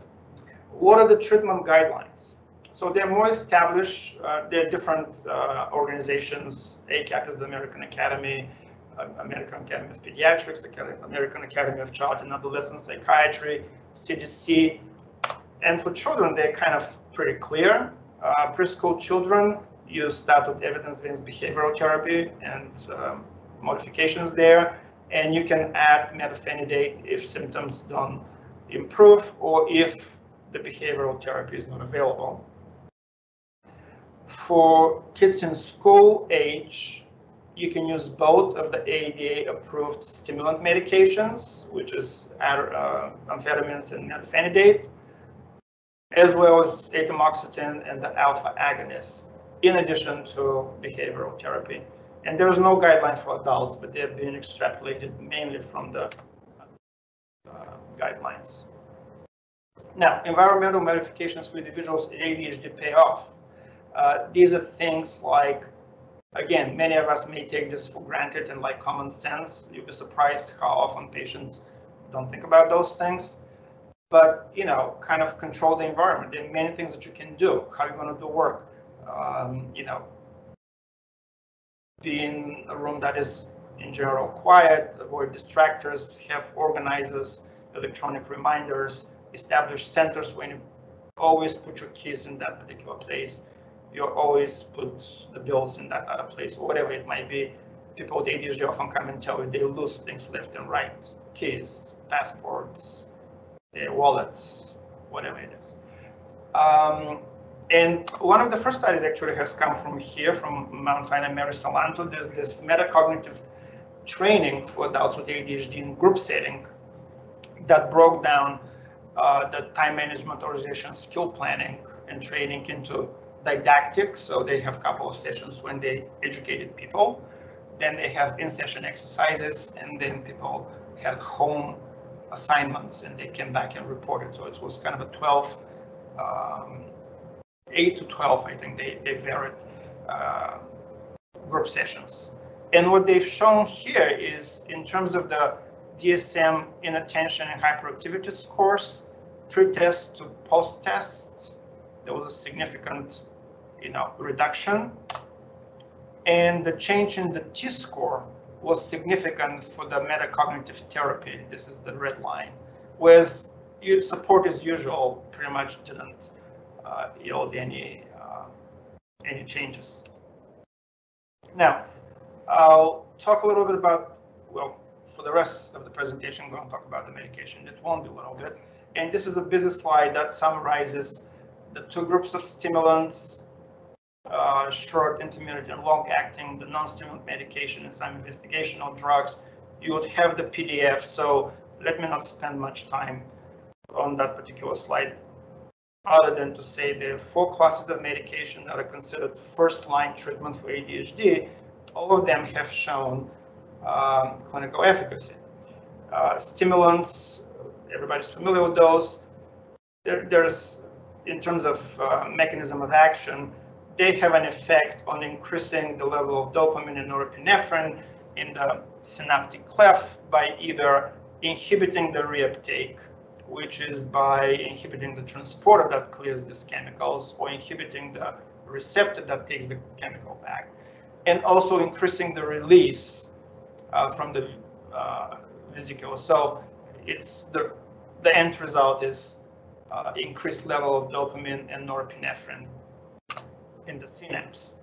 What are the treatment guidelines? So they're more established. Uh, there are different uh, organizations. ACAP is the American Academy, uh, American Academy of Pediatrics, the American Academy of Child and Adolescent Psychiatry, CDC, and for children, they're kind of pretty clear. Uh, preschool children use start with evidence-based behavioral therapy and um, modifications there. And you can add methylphenidate if symptoms don't improve or if the behavioral therapy is not available. For kids in school age, you can use both of the FDA approved stimulant medications, which is uh, amphetamines and methylphenidate, as well as atomoxetine and the alpha agonists, in addition to behavioral therapy. And there is no guideline for adults, but they're being extrapolated mainly from the uh, guidelines. Now, environmental modifications for individuals with ADHD pay off. Uh, these are things like, again, many of us may take this for granted and like common sense. You'll be surprised how often patients don't think about those things. But, you know, kind of control the environment. There are many things that you can do. How you're you going to do work? Um, you know, be in a room that is in general quiet, avoid distractors, have organizers, electronic reminders, establish centers when you always put your keys in that particular place. You always put the bills in that other place, or whatever it might be. People with ADHD often come and tell you they lose things left and right, keys, passports, their wallets, whatever it is. Um, and one of the first studies actually has come from here, from Mount Sinai Mary Solanto. There's this metacognitive training for adults with ADHD in group setting that broke down uh, the time management organization skill planning and training into didactic. So they have a couple of sessions when they educated people. Then they have in-session exercises and then people had home assignments and they came back and reported. So it was kind of a 12, um, 8 to 12, I think they, they varied uh, group sessions. And what they've shown here is in terms of the DSM inattention and hyperactivity scores, pre-test to post-test, there was a significant, you know, reduction. And the change in the T-score was significant for the metacognitive therapy. This is the red line. Whereas support as usual pretty much didn't uh, yield any uh, any changes. Now, I'll talk a little bit about, well, for the rest of the presentation, I'm going to talk about the medication. It won't be a little bit. And this is a busy slide that summarizes the two groups of stimulants, uh, short, intermediate, and long-acting, the non-stimulant medication, and some investigational drugs. You would have the PDF, so let me not spend much time on that particular slide, other than to say the four classes of medication that are considered first-line treatment for ADHD, all of them have shown um, clinical efficacy. Uh, stimulants, everybody's familiar with those. There, there's, in terms of uh, mechanism of action, they have an effect on increasing the level of dopamine and norepinephrine in the synaptic cleft by either inhibiting the reuptake, which is by inhibiting the transporter that clears these chemicals, or inhibiting the receptor that takes the chemical back and also increasing the release uh, from the uh, vesicle. So it's the the end result is uh, increased level of dopamine and norepinephrine in the synapse.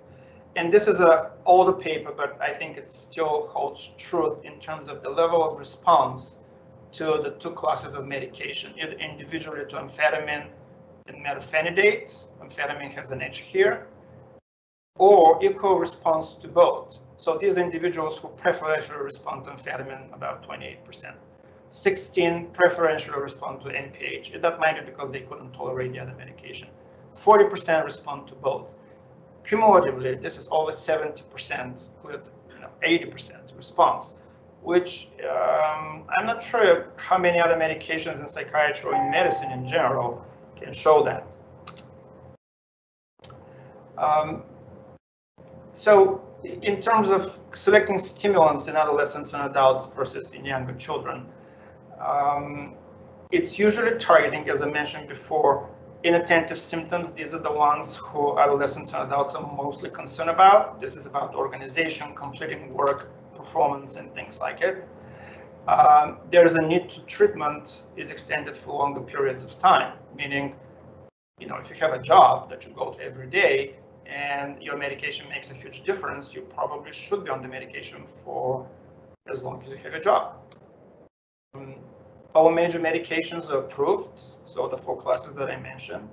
And this is a older paper, but I think it still holds true in terms of the level of response to the two classes of medication, either individually to amphetamine and methylphenidate. Amphetamine has an H here, or equal response to both. So these individuals who preferentially respond to amphetamine, about 28%. 16 preferentially respond to MPH. That might be because they couldn't tolerate the other medication. 40% respond to both. Cumulatively, this is over 70%, you 80% response, which um, I'm not sure how many other medications in psychiatry or in medicine in general can show that. Um, so in terms of selecting stimulants in adolescents and adults versus in younger children, um, it's usually targeting, as I mentioned before, inattentive symptoms. These are the ones who adolescents and adults are mostly concerned about. This is about organization, completing work, performance, and things like it. Um, there's a need to treatment is extended for longer periods of time, meaning, you know, if you have a job that you go to every day, and your medication makes a huge difference, you probably should be on the medication for as long as you have a job. Um, our major medications are approved, so the four classes that I mentioned.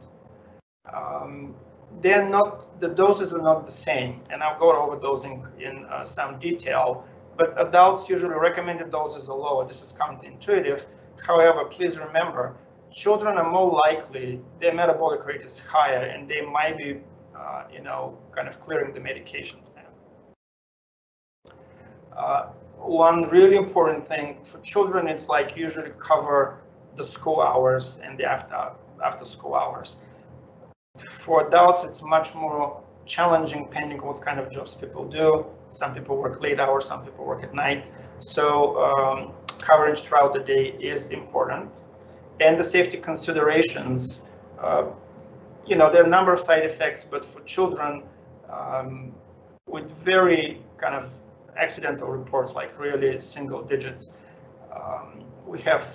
Um, they're not, the doses are not the same, and I'll go over dosing in uh, some detail, but adults usually recommended doses are lower. This is counterintuitive. However, please remember, children are more likely, their metabolic rate is higher, and they might be uh, you know, kind of clearing the medication plan. Uh, one really important thing for children, it's like usually cover the school hours and the after after school hours. For adults, it's much more challenging depending what kind of jobs people do. Some people work late hours, some people work at night. So um, coverage throughout the day is important. And the safety considerations, uh, you know, there are a number of side effects, but for children um, with very kind of accidental reports, like really single digits, um, we have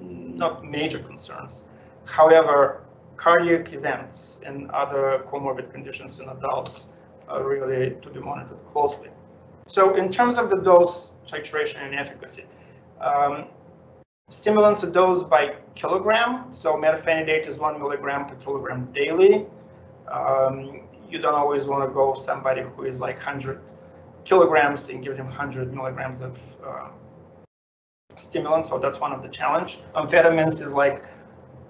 not major concerns. However, cardiac events and other comorbid conditions in adults are really to be monitored closely. So in terms of the dose titration and efficacy, um, stimulants are dosed by kilogram. So methylphenidate is one milligram per kilogram daily. Um, you don't always want to go somebody who is like 100 kilograms and give them 100 milligrams of uh, stimulant. So that's one of the challenge. Amphetamines is like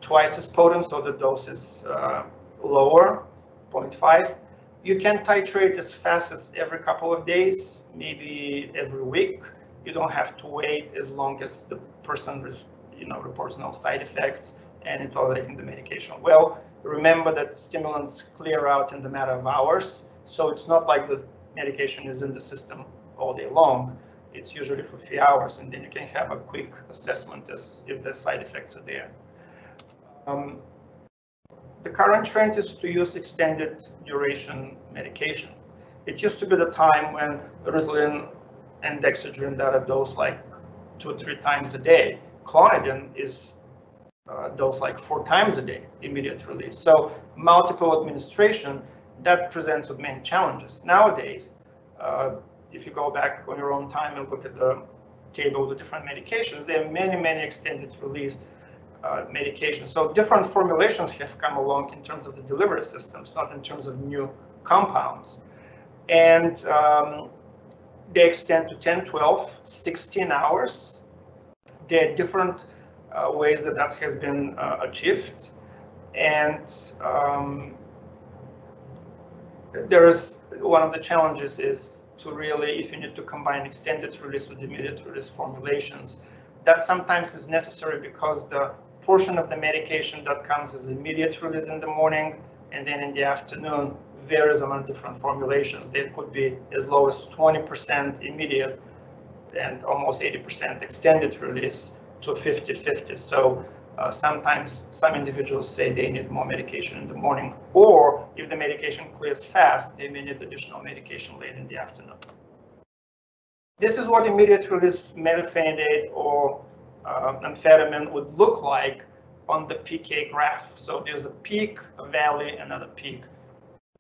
twice as potent, so the dose is uh, lower, 0.5. You can titrate as fast as every couple of days, maybe every week. You don't have to wait as long as the person, you know, reports no side effects and tolerating the medication well. Remember that stimulants clear out in the matter of hours, so it's not like the medication is in the system all day long. It's usually for a few hours, and then you can have a quick assessment as if the side effects are there. Um, the current trend is to use extended duration medication. It used to be the time when Ritalin and Dexedrine that are dosed like two or three times a day. Clonidine is uh, dosed like four times a day, immediate release. So multiple administration, that presents many challenges. Nowadays, uh, if you go back on your own time and look at the table of the different medications, there are many, many extended release uh, medications. So different formulations have come along in terms of the delivery systems, not in terms of new compounds. And um, they extend to 10, 12, 16 hours. There are different uh, ways that that has been uh, achieved. And um, there is one of the challenges is to really, if you need to combine extended release with immediate release formulations, that sometimes is necessary because the portion of the medication that comes as immediate release in the morning and then in the afternoon varies among different formulations. They could be as low as 20% immediate and almost 80% extended release to 50-50. So uh, sometimes some individuals say they need more medication in the morning, or if the medication clears fast, they may need additional medication late in the afternoon. This is what immediate release methylphenidate or uh, amphetamine would look like on the PK graph. So there's a peak, a valley, another peak.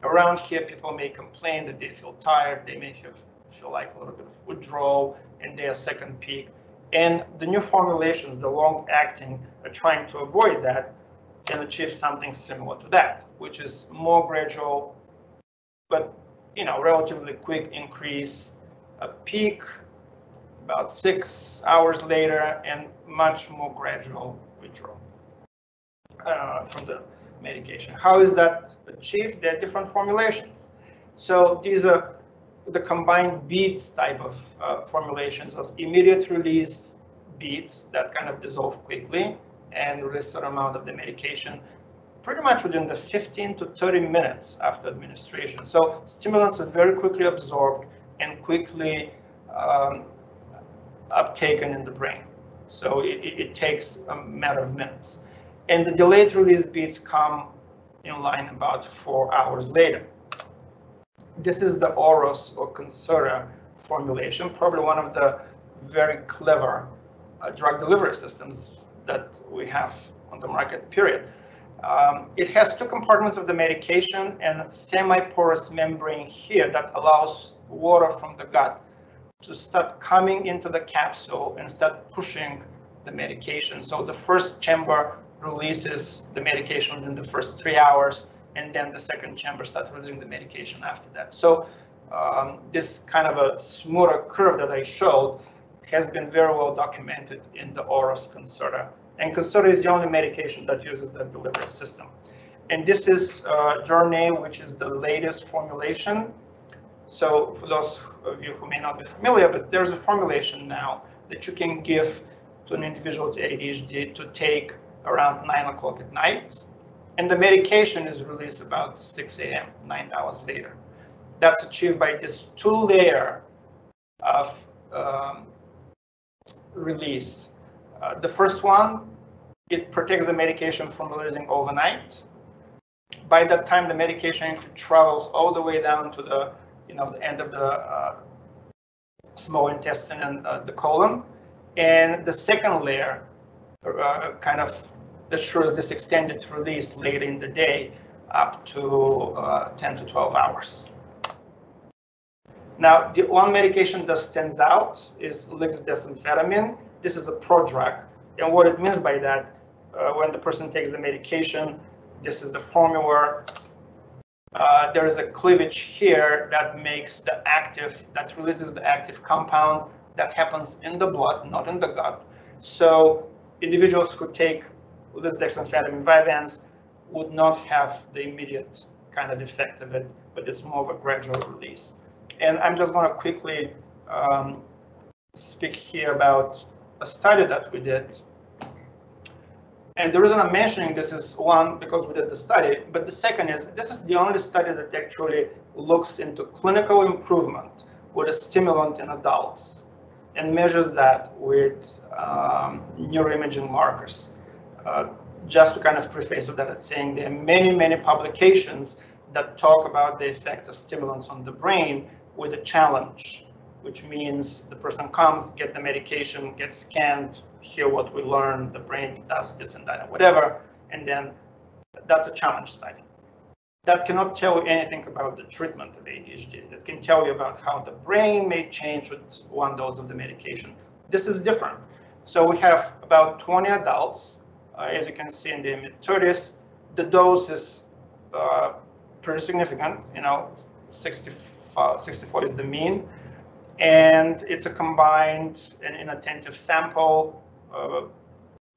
Around here, people may complain that they feel tired, they may have, feel like a little bit of withdrawal, and their second peak. And the new formulations, the long-acting, are trying to avoid that and achieve something similar to that, which is more gradual, but you know, relatively quick increase, a peak about six hours later, and much more gradual withdrawal uh, from the medication. How is that achieved? There are different formulations. So these are the combined beads type of uh, formulations as immediate release beads that kind of dissolve quickly and release an amount of the medication pretty much within the 15 to 30 minutes after administration. So stimulants are very quickly absorbed and quickly um, uptaken in the brain. So it, it, takes a matter of minutes. And the delayed release beads come in line about four hours later. This is the Oros or Concerta formulation, probably one of the very clever uh, drug delivery systems that we have on the market, period. Um, it has two compartments of the medication and semi-porous membrane here that allows water from the gut to start coming into the capsule and start pushing the medication. So the first chamber releases the medication in the first three hours, and then the second chamber starts releasing the medication after that. So um, this kind of a smoother curve that I showed has been very well documented in the Oros Concerta. And Concerta is the only medication that uses that delivery system. And this is uh, Jornay, which is the latest formulation. So for those of you who may not be familiar, but there's a formulation now that you can give to an individual with ADHD to take around 9 o'clock at night, and the medication is released about 6 a.m., nine hours later. That's achieved by this two layer of um, release. Uh, the first one, it protects the medication from releasing overnight. By that time, the medication travels all the way down to the, you know, the end of the uh, small intestine and uh, the colon. And the second layer uh, kind of assures this extended release later in the day up to uh, 10 to 12 hours. Now, the one medication that stands out is lisdexamfetamine. This is a prodrug. And what it means by that, uh, when the person takes the medication, this is the formula. Uh, there is a cleavage here that makes the active, that releases the active compound that happens in the blood, not in the gut. So individuals who take lisdexamfetamine Vyvanse would not have the immediate kind of effect of it, but it's more of a gradual release. And I'm just going to quickly um, speak here about a study that we did. And the reason I'm mentioning this is one, because we did the study, but the second is this is the only study that actually looks into clinical improvement with a stimulant in adults and measures that with um, neuroimaging markers. Uh, just to kind of preface of that, it's saying there are many, many publications that talk about the effect of stimulants on the brain with a challenge, which means the person comes, get the medication, get scanned, hear what we learn, the brain does this and that, and whatever, and then that's a challenge study. That cannot tell you anything about the treatment of ADHD. That can tell you about how the brain may change with one dose of the medication. This is different. So we have about 20 adults, uh, as you can see in the mid 30s. The dose is uh, pretty significant, you know, 64, 64 is the mean. And it's a combined and inattentive sample uh,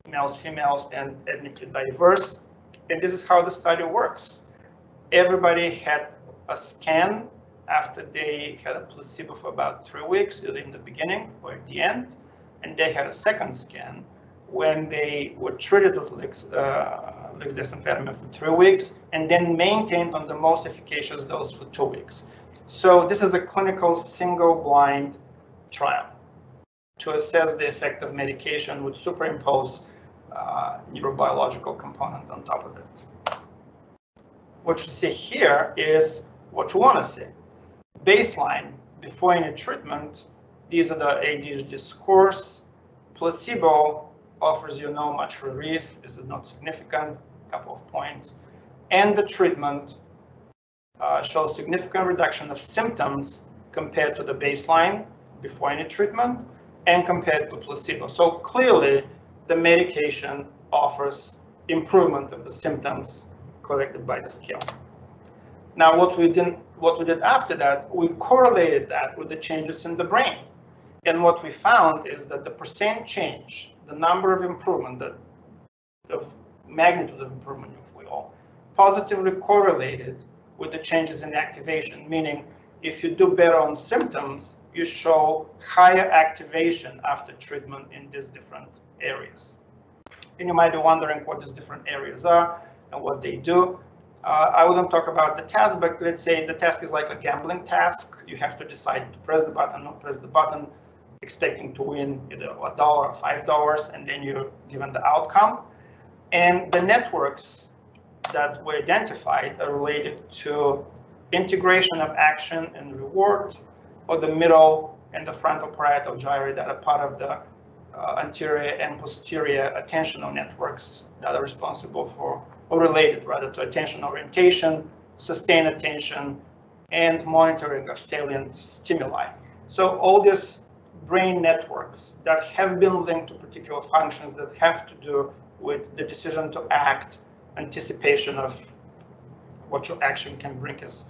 males, females, and ethnically diverse. And this is how the study works. Everybody had a scan after they had a placebo for about three weeks, either in the beginning or at the end, and they had a second scan when they were treated with Lix, uh, for three weeks and then maintained on the most efficacious dose for two weeks. So this is a clinical single blind trial to assess the effect of medication would superimpose uh, neurobiological component on top of it. What you see here is what you want to see. Baseline, before any treatment, these are the ADHD scores. Placebo offers you no much relief. This is not significant, a couple of points. And the treatment uh, shows significant reduction of symptoms compared to the baseline before any treatment and compared to placebo. So clearly, the medication offers improvement of the symptoms corrected by the scale. Now, what we did, what we did after that, we correlated that with the changes in the brain. And what we found is that the percent change, the number of improvement, the, the magnitude of improvement, if we all, positively correlated with the changes in activation, meaning if you do better on symptoms, you show higher activation after treatment in these different areas. And you might be wondering what these different areas are and what they do. Uh, I wouldn't talk about the task, but let's say the task is like a gambling task. You have to decide to press the button, not press the button, expecting to win either a dollar or five dollars, and then you're given the outcome. And the networks that were identified are related to integration of action and reward, or the middle and the frontal parietal gyri that are part of the uh, anterior and posterior attentional networks that are responsible for, or related rather to attention orientation, sustained attention, and monitoring of salient stimuli. So all these brain networks that have been linked to particular functions that have to do with the decision to act, anticipation of what your action can bring as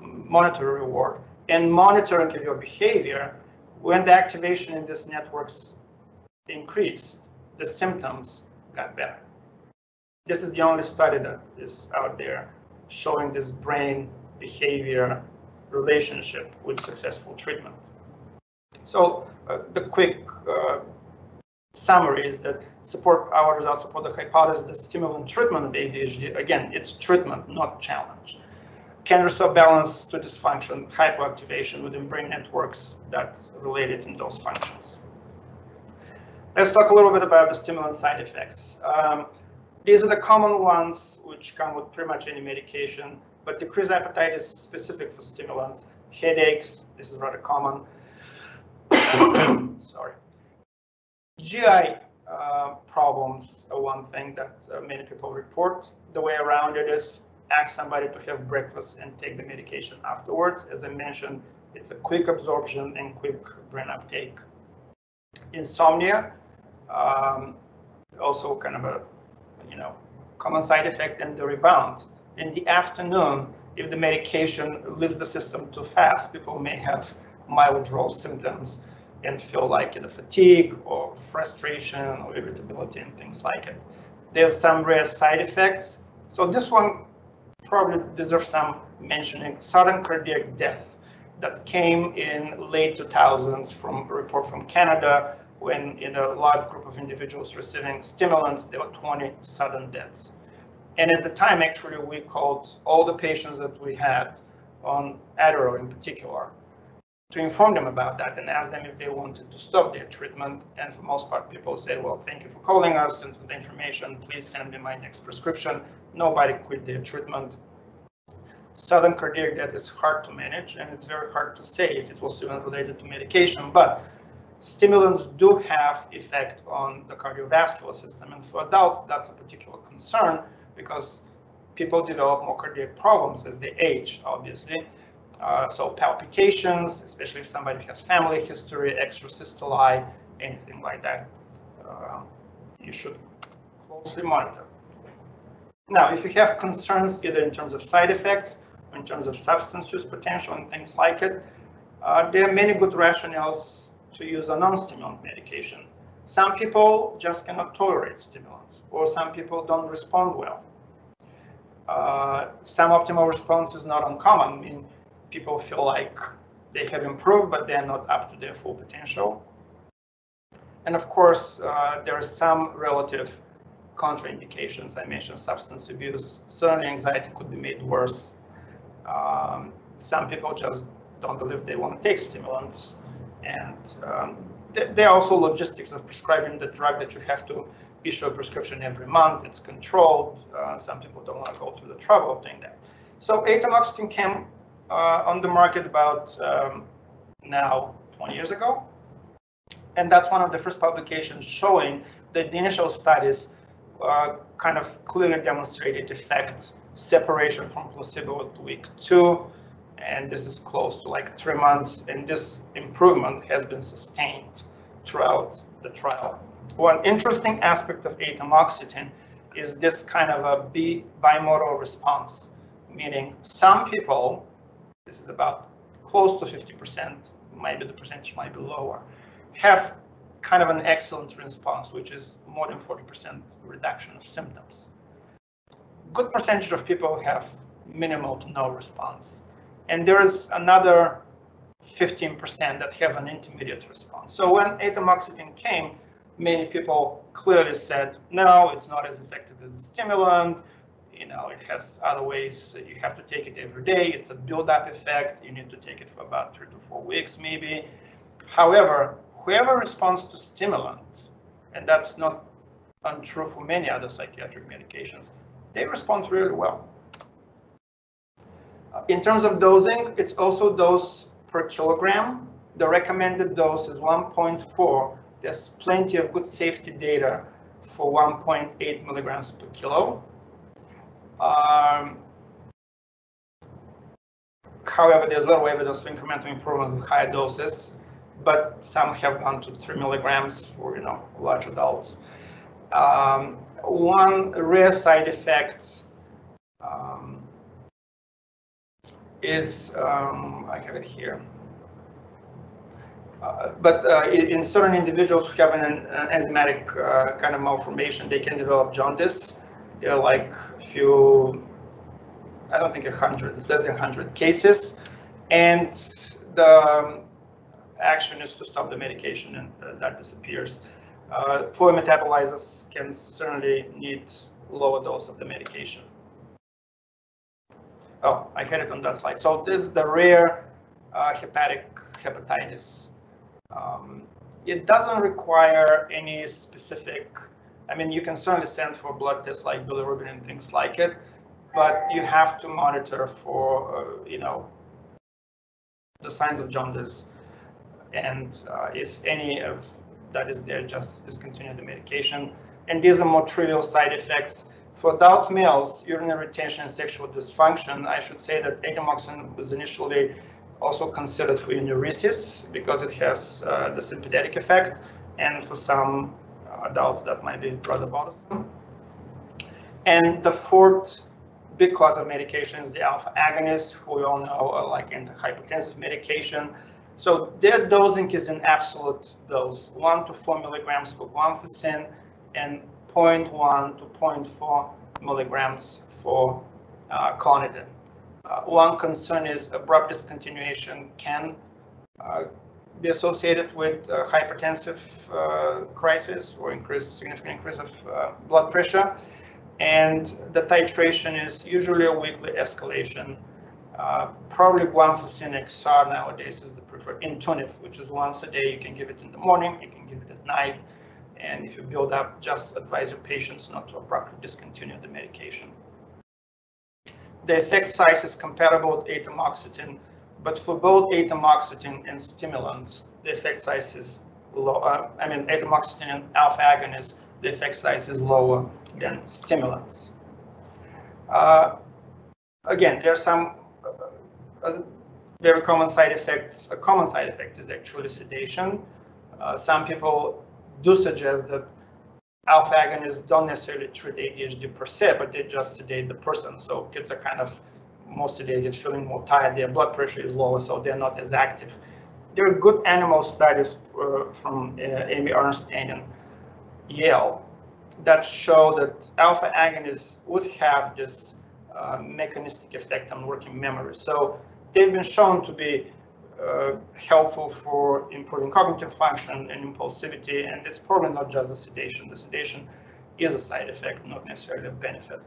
monetary reward, and monitoring of your behavior, when the activation in these networks increased, the symptoms got better. This is the only study that is out there showing this brain behavior relationship with successful treatment. So uh, the quick uh, summary is that support our results support the hypothesis that stimulant treatment of ADHD, again, it's treatment, not challenge, can restore balance to dysfunction, hypoactivation within brain networks that's related in those functions. Let's talk a little bit about the stimulant side effects. Um, these are the common ones which come with pretty much any medication, but decreased appetite is specific for stimulants. Headaches, this is rather common. Sorry. GI uh, problems are one thing that uh, many people report. The way around it is ask somebody to have breakfast and take the medication afterwards. As I mentioned, it's a quick absorption and quick brain uptake. Insomnia, um, also kind of a, you know, common side effect and the rebound. In the afternoon, if the medication leaves the system too fast, people may have mild withdrawal symptoms and feel like either fatigue or frustration or irritability and things like it. There's some rare side effects. So this one probably deserves some mentioning. Sudden cardiac death that came in late 2000s from a report from Canada when in a large group of individuals receiving stimulants, there were 20 sudden deaths. And at the time, actually, we called all the patients that we had on Adderall in particular to inform them about that and ask them if they wanted to stop their treatment. And for most part, people say, well, thank you for calling us and for the information. Please send me my next prescription. Nobody quit their treatment. Sudden cardiac death is hard to manage and it's very hard to say if it was even related to medication, but stimulants do have effect on the cardiovascular system. And for adults, that's a particular concern because people develop more cardiac problems as they age, obviously. Uh, so palpitations, especially if somebody has family history, extrasystole, anything like that, uh, you should closely monitor. Now, if you have concerns either in terms of side effects or in terms of substance use potential and things like it, uh, there are many good rationales to use a non-stimulant medication. Some people just cannot tolerate stimulants, or some people don't respond well. Uh, some optimal response is not uncommon. I mean, people feel like they have improved, but they're not up to their full potential. And of course, uh, there are some relative contraindications. I mentioned substance abuse. Certainly, anxiety could be made worse. Um, some people just don't believe they want to take stimulants. And um, th there are also logistics of prescribing the drug that you have to issue a prescription every month. It's controlled. Uh, some people don't want to go through the trouble of doing that. So atomoxetine came uh, on the market about um, now 20 years ago. And that's one of the first publications showing that the initial studies uh, kind of clearly demonstrated effect separation from placebo at week two. And this is close to like three months. And this improvement has been sustained throughout the trial. One interesting aspect of atomoxetine is this kind of a bimodal response, meaning some people this is about close to 50%, maybe the percentage might be lower, have kind of an excellent response, which is more than 40% reduction of symptoms. Good percentage of people have minimal to no response. And there's another 15% that have an intermediate response. So when atomoxetine came, many people clearly said, no, it's not as effective as a stimulant it has other ways. You have to take it every day. It's a build-up effect. You need to take it for about three to four weeks, maybe. However, whoever responds to stimulant, and that's not untrue for many other psychiatric medications, they respond really well. Uh, in terms of dosing, it's also dose per kilogram. The recommended dose is 1.4. There's plenty of good safety data for 1.8 milligrams per kilo. Um, however, there's little evidence of incremental improvement with higher doses, but some have gone to three milligrams for you know large adults. Um, one rare side effect um, is um, I have it here. Uh, but uh, in certain individuals who have an, an enzymatic uh, kind of malformation, they can develop jaundice there are like a few, I don't think a hundred, it's less than hundred cases. And the action is to stop the medication and uh, that disappears. uh, poor metabolizers can certainly need lower dose of the medication. Oh, I had it on that slide. So this is the rare uh, hepatic hepatitis. Um, it doesn't require any specific, I mean, you can certainly send for blood tests like bilirubin and things like it, but you have to monitor for, uh, you know, the signs of jaundice. And uh, if any of that is there, just discontinue the medication. And these are more trivial side effects. For adult males, urinary retention and sexual dysfunction, I should say that atomoxetine was initially also considered for enuresis because it has uh, the sympathetic effect, and for some adults that might be rather bothersome. And the fourth big class of medication is the alpha agonist, who we all know are like antihypertensive medication. So their dosing is an absolute dose, one to four milligrams for guanfacine and 0.1 to 0.4 milligrams for uh, clonidine. Uh, one concern is abrupt discontinuation can uh, be associated with uh, hypertensive uh, crisis or increase, significant increase of uh, blood pressure. And the titration is usually a weekly escalation. probably guanfacine XR nowadays is the preferred Intuniv, which is once a day. You can give it in the morning, you can give it at night. And if you build up, just advise your patients not to abruptly discontinue the medication the effect size is comparable with atomoxetine, but for both atomoxetine and stimulants, the effect size is low. Uh, I mean, atomoxetine and alpha agonists, the effect size is lower than stimulants. Uh, again, there are some uh, uh, very common side effects. A common side effect is actually sedation. Uh, some people do suggest that alpha agonists don't necessarily treat ADHD per se, but they just sedate the person. So kids are kind of more sedated, feeling more tired, their blood pressure is lower, so they're not as active. There are good animal studies uh, from uh, Amy Arnsten and Yale that show that alpha agonists would have this uh, mechanistic effect on working memory. So they've been shown to be uh, helpful for improving cognitive function and impulsivity, and it's probably not just the sedation. The sedation is a side effect, not necessarily a benefit.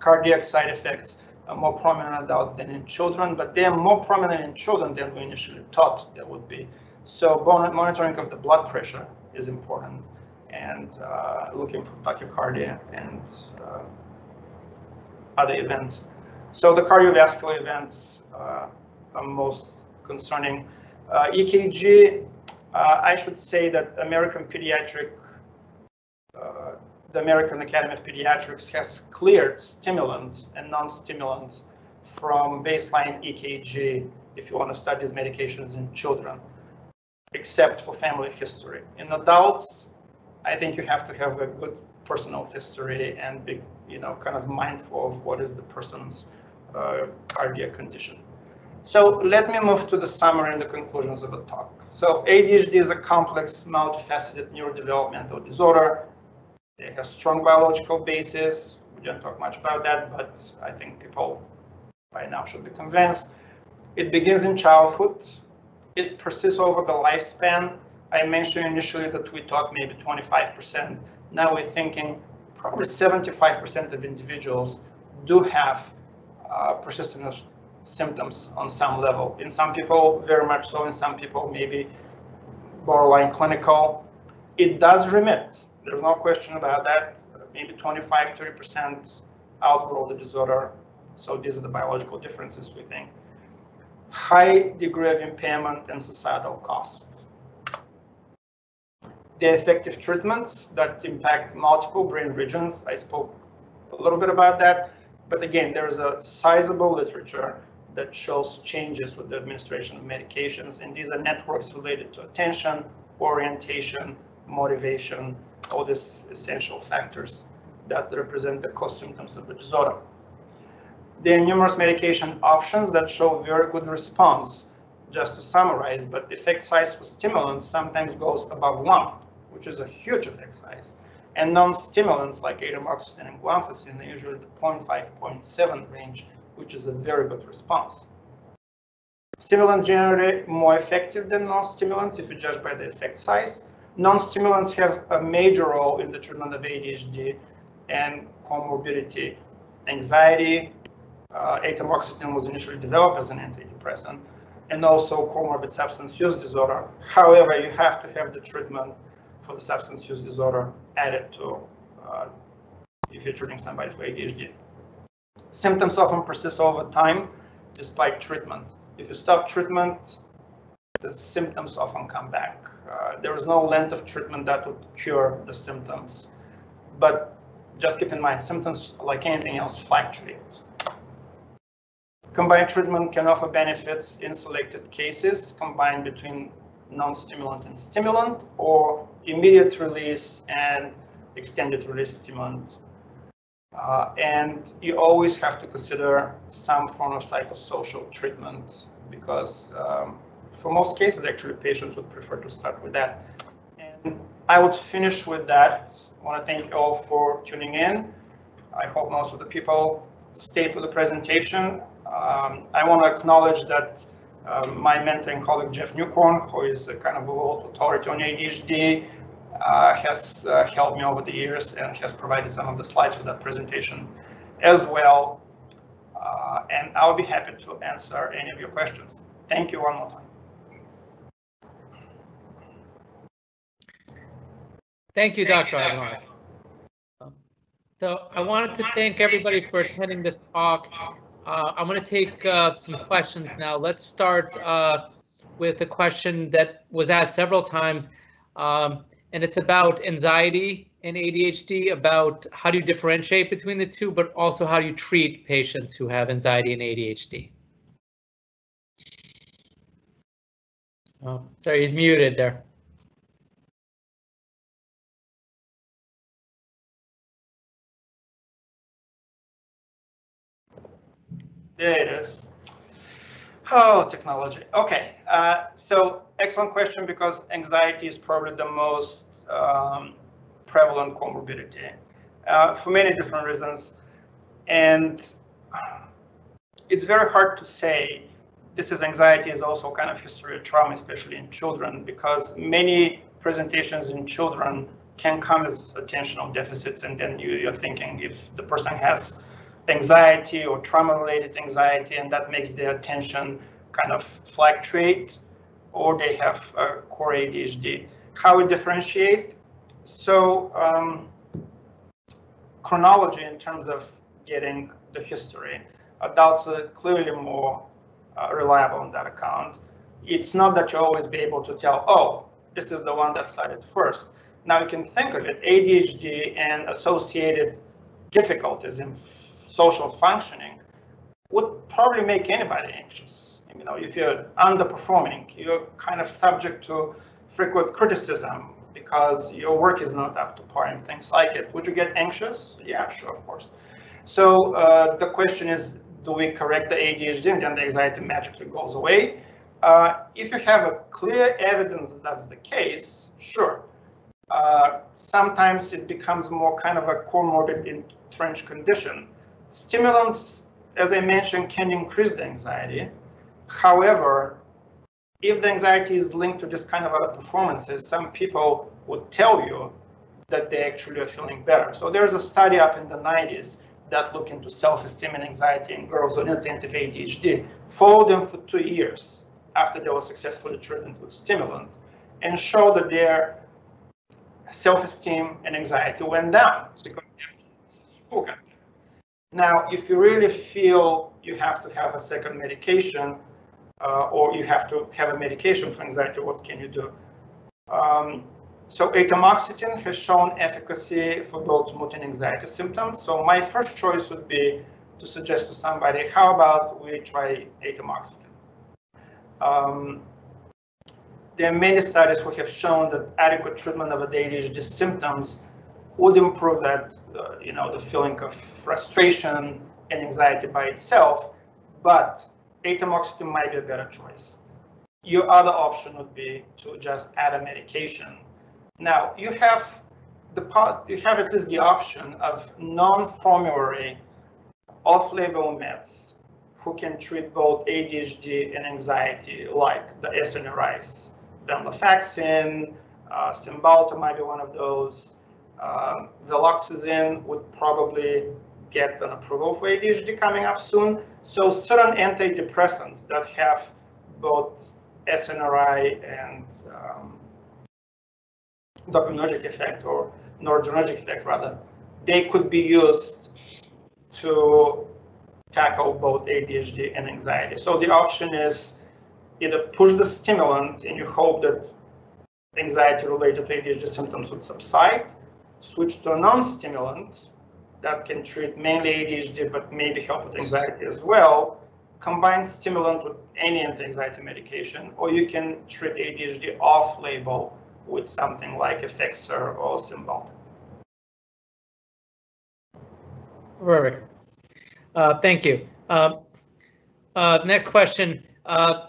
Cardiac side effects more prominent in adults than in children, but they are more prominent in children than we initially thought they would be. So monitoring of the blood pressure is important and uh, looking for tachycardia and uh, other events. So the cardiovascular events uh, are most concerning uh, EKG. Uh, I should say that American Pediatric, the American Academy of Pediatrics has cleared stimulants and non-stimulants from baseline EKG if you want to study these medications in children, except for family history. In adults, I think you have to have a good personal history and be, you know, kind of mindful of what is the person's uh, cardiac condition. So let me move to the summary and the conclusions of the talk. So ADHD is a complex, multifaceted neurodevelopmental disorder. It has strong biological basis. We don't talk much about that, but I think people by now should be convinced. It begins in childhood. It persists over the lifespan. I mentioned initially that we thought maybe 25%. Now we're thinking probably 75% of individuals do have uh, persistent symptoms on some level. In some people, very much so. In some people, maybe borderline clinical. It does remit. There's no question about that. Maybe 25, 30% outgrow the disorder. So these are the biological differences, we think. High degree of impairment and societal cost. The effective treatments that impact multiple brain regions. I spoke a little bit about that. But again, there's a sizable literature that shows changes with the administration of medications. And these are networks related to attention, orientation, motivation, all these essential factors that represent the co-symptoms of the disorder. There are numerous medication options that show very good response. Just to summarize, but the effect size for stimulants sometimes goes above one, which is a huge effect size. And non-stimulants like atomoxetine and guanfacine are usually the 0.5, 0.7 range, which is a very good response. Stimulants generally more effective than non-stimulants if you judge by the effect size, Non-stimulants have a major role in the treatment of ADHD and comorbidity. Anxiety, uh, atomoxetine was initially developed as an antidepressant, and also comorbid substance use disorder. However, you have to have the treatment for the substance use disorder added to uh, if you're treating somebody for ADHD. Symptoms often persist over time despite treatment. If you stop treatment, the symptoms often come back. Uh, there is no length of treatment that would cure the symptoms. But just keep in mind, symptoms, like anything else, fluctuate. Combined treatment can offer benefits in selected cases, combined between non-stimulant and stimulant, or immediate release and extended release stimulant. Uh, and you always have to consider some form of psychosocial treatment because um, for most cases, actually, patients would prefer to start with that. And I would finish with that. I want to thank you all for tuning in. I hope most of the people stayed for the presentation. Um, I want to acknowledge that um, my mentor and colleague Jeff Newcorn, who is a kind of a world authority on ADHD, uh, has uh, helped me over the years and has provided some of the slides for that presentation as well. Uh, and I'll be happy to answer any of your questions. Thank you one more time. Thank you, Dr. Ivanov. So I wanted to thank everybody for attending the talk. Uh, I'm going to take uh, some questions now. Let's start uh, with a question that was asked several times, um, and it's about anxiety and ADHD, about how do you differentiate between the two, but also how do you treat patients who have anxiety and ADHD. Oh, sorry, he's muted there. There it is. Oh, technology. Okay, uh, so excellent question because anxiety is probably the most um, prevalent comorbidity uh, for many different reasons. And it's very hard to say this is anxiety is also kind of history of trauma, especially in children, because many presentations in children can come as attentional deficits. And then you, you're thinking if the person has anxiety or trauma related anxiety and that makes their attention kind of fluctuate or they have a core ADHD. How we differentiate? So um, chronology in terms of getting the history. Adults are clearly more uh, reliable on that account. It's not that you always be able to tell, oh, this is the one that started first. Now you can think of it, ADHD and associated difficulties in social functioning would probably make anybody anxious. You know, if you're underperforming, you're kind of subject to frequent criticism because your work is not up to par and things like it. Would you get anxious? Yeah, sure, of course. So uh, the question is, do we correct the ADHD and then the anxiety magically goes away? Uh, if you have a clear evidence that that's the case, sure. Uh, sometimes it becomes more kind of a comorbid entrenched condition Stimulants, as I mentioned, can increase the anxiety. However, if the anxiety is linked to this kind of other performances, some people would tell you that they actually are feeling better. So there's a study up in the 90s that looked into self-esteem and anxiety in girls with inattentive ADHD, followed them for two years after they were successfully treated with stimulants, and showed that their self-esteem and anxiety went down now, if you really feel you have to have a second medication uh, or you have to have a medication for anxiety, what can you do? Um, so atomoxetine has shown efficacy for both mood and anxiety symptoms. So my first choice would be to suggest to somebody, how about we try atomoxetine? Um, there are many studies who have shown that adequate treatment of ADHD symptoms would improve that, uh, you know, the feeling of frustration and anxiety by itself, but atomoxetine might be a better choice. Your other option would be to just add a medication. Now you have the part, you have at least the option of non-formulary off-label meds who can treat both ADHD and anxiety, like the SNRIs, venlafaxine, Uh, Cymbalta might be one of those. Um, Viloxazine would probably get an approval for ADHD coming up soon. So certain antidepressants that have both SNRI and um, dopaminergic effect or noradrenergic effect rather, they could be used to tackle both ADHD and anxiety. So the option is either push the stimulant and you hope that anxiety related to ADHD symptoms would subside, switch to a non-stimulant that can treat mainly ADHD but maybe help with anxiety as well, combine stimulant with any anti-anxiety medication, or you can treat ADHD off-label with something like Effexor or Cymbalta. Perfect. Uh, thank you. Uh, uh, next question. Uh,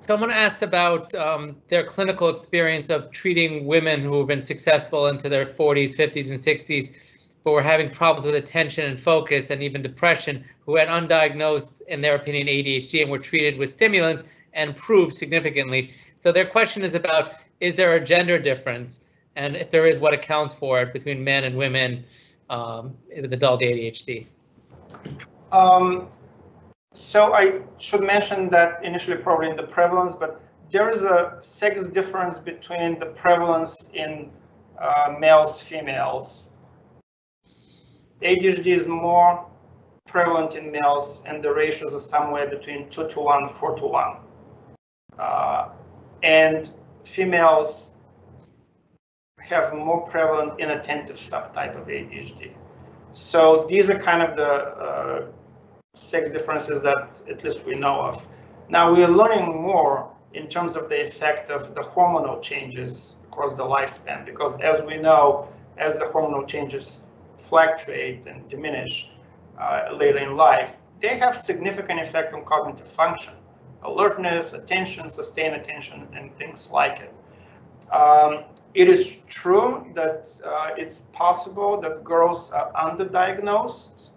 someone asked about um, their clinical experience of treating women who have been successful into their 40s, 50s, and 60s, but were having problems with attention and focus and even depression, who had undiagnosed, in their opinion, ADHD and were treated with stimulants and improved significantly. So their question is about, is there a gender difference? And if there is, what accounts for it between men and women um, with adult ADHD? Um, so I should mention that initially probably in the prevalence, but there is a sex difference between the prevalence in uh, males, females. ADHD is more prevalent in males and the ratios are somewhere between 2 to 1, 4 to 1. Uh, and females have more prevalent inattentive subtype of ADHD. So these are kind of the uh, sex differences that at least we know of. Now we are learning more in terms of the effect of the hormonal changes across the lifespan, because as we know, as the hormonal changes fluctuate and diminish uh, later in life, they have significant effect on cognitive function, alertness, attention, sustained attention, and things like it. Um, it is true that uh, it's possible that girls are underdiagnosed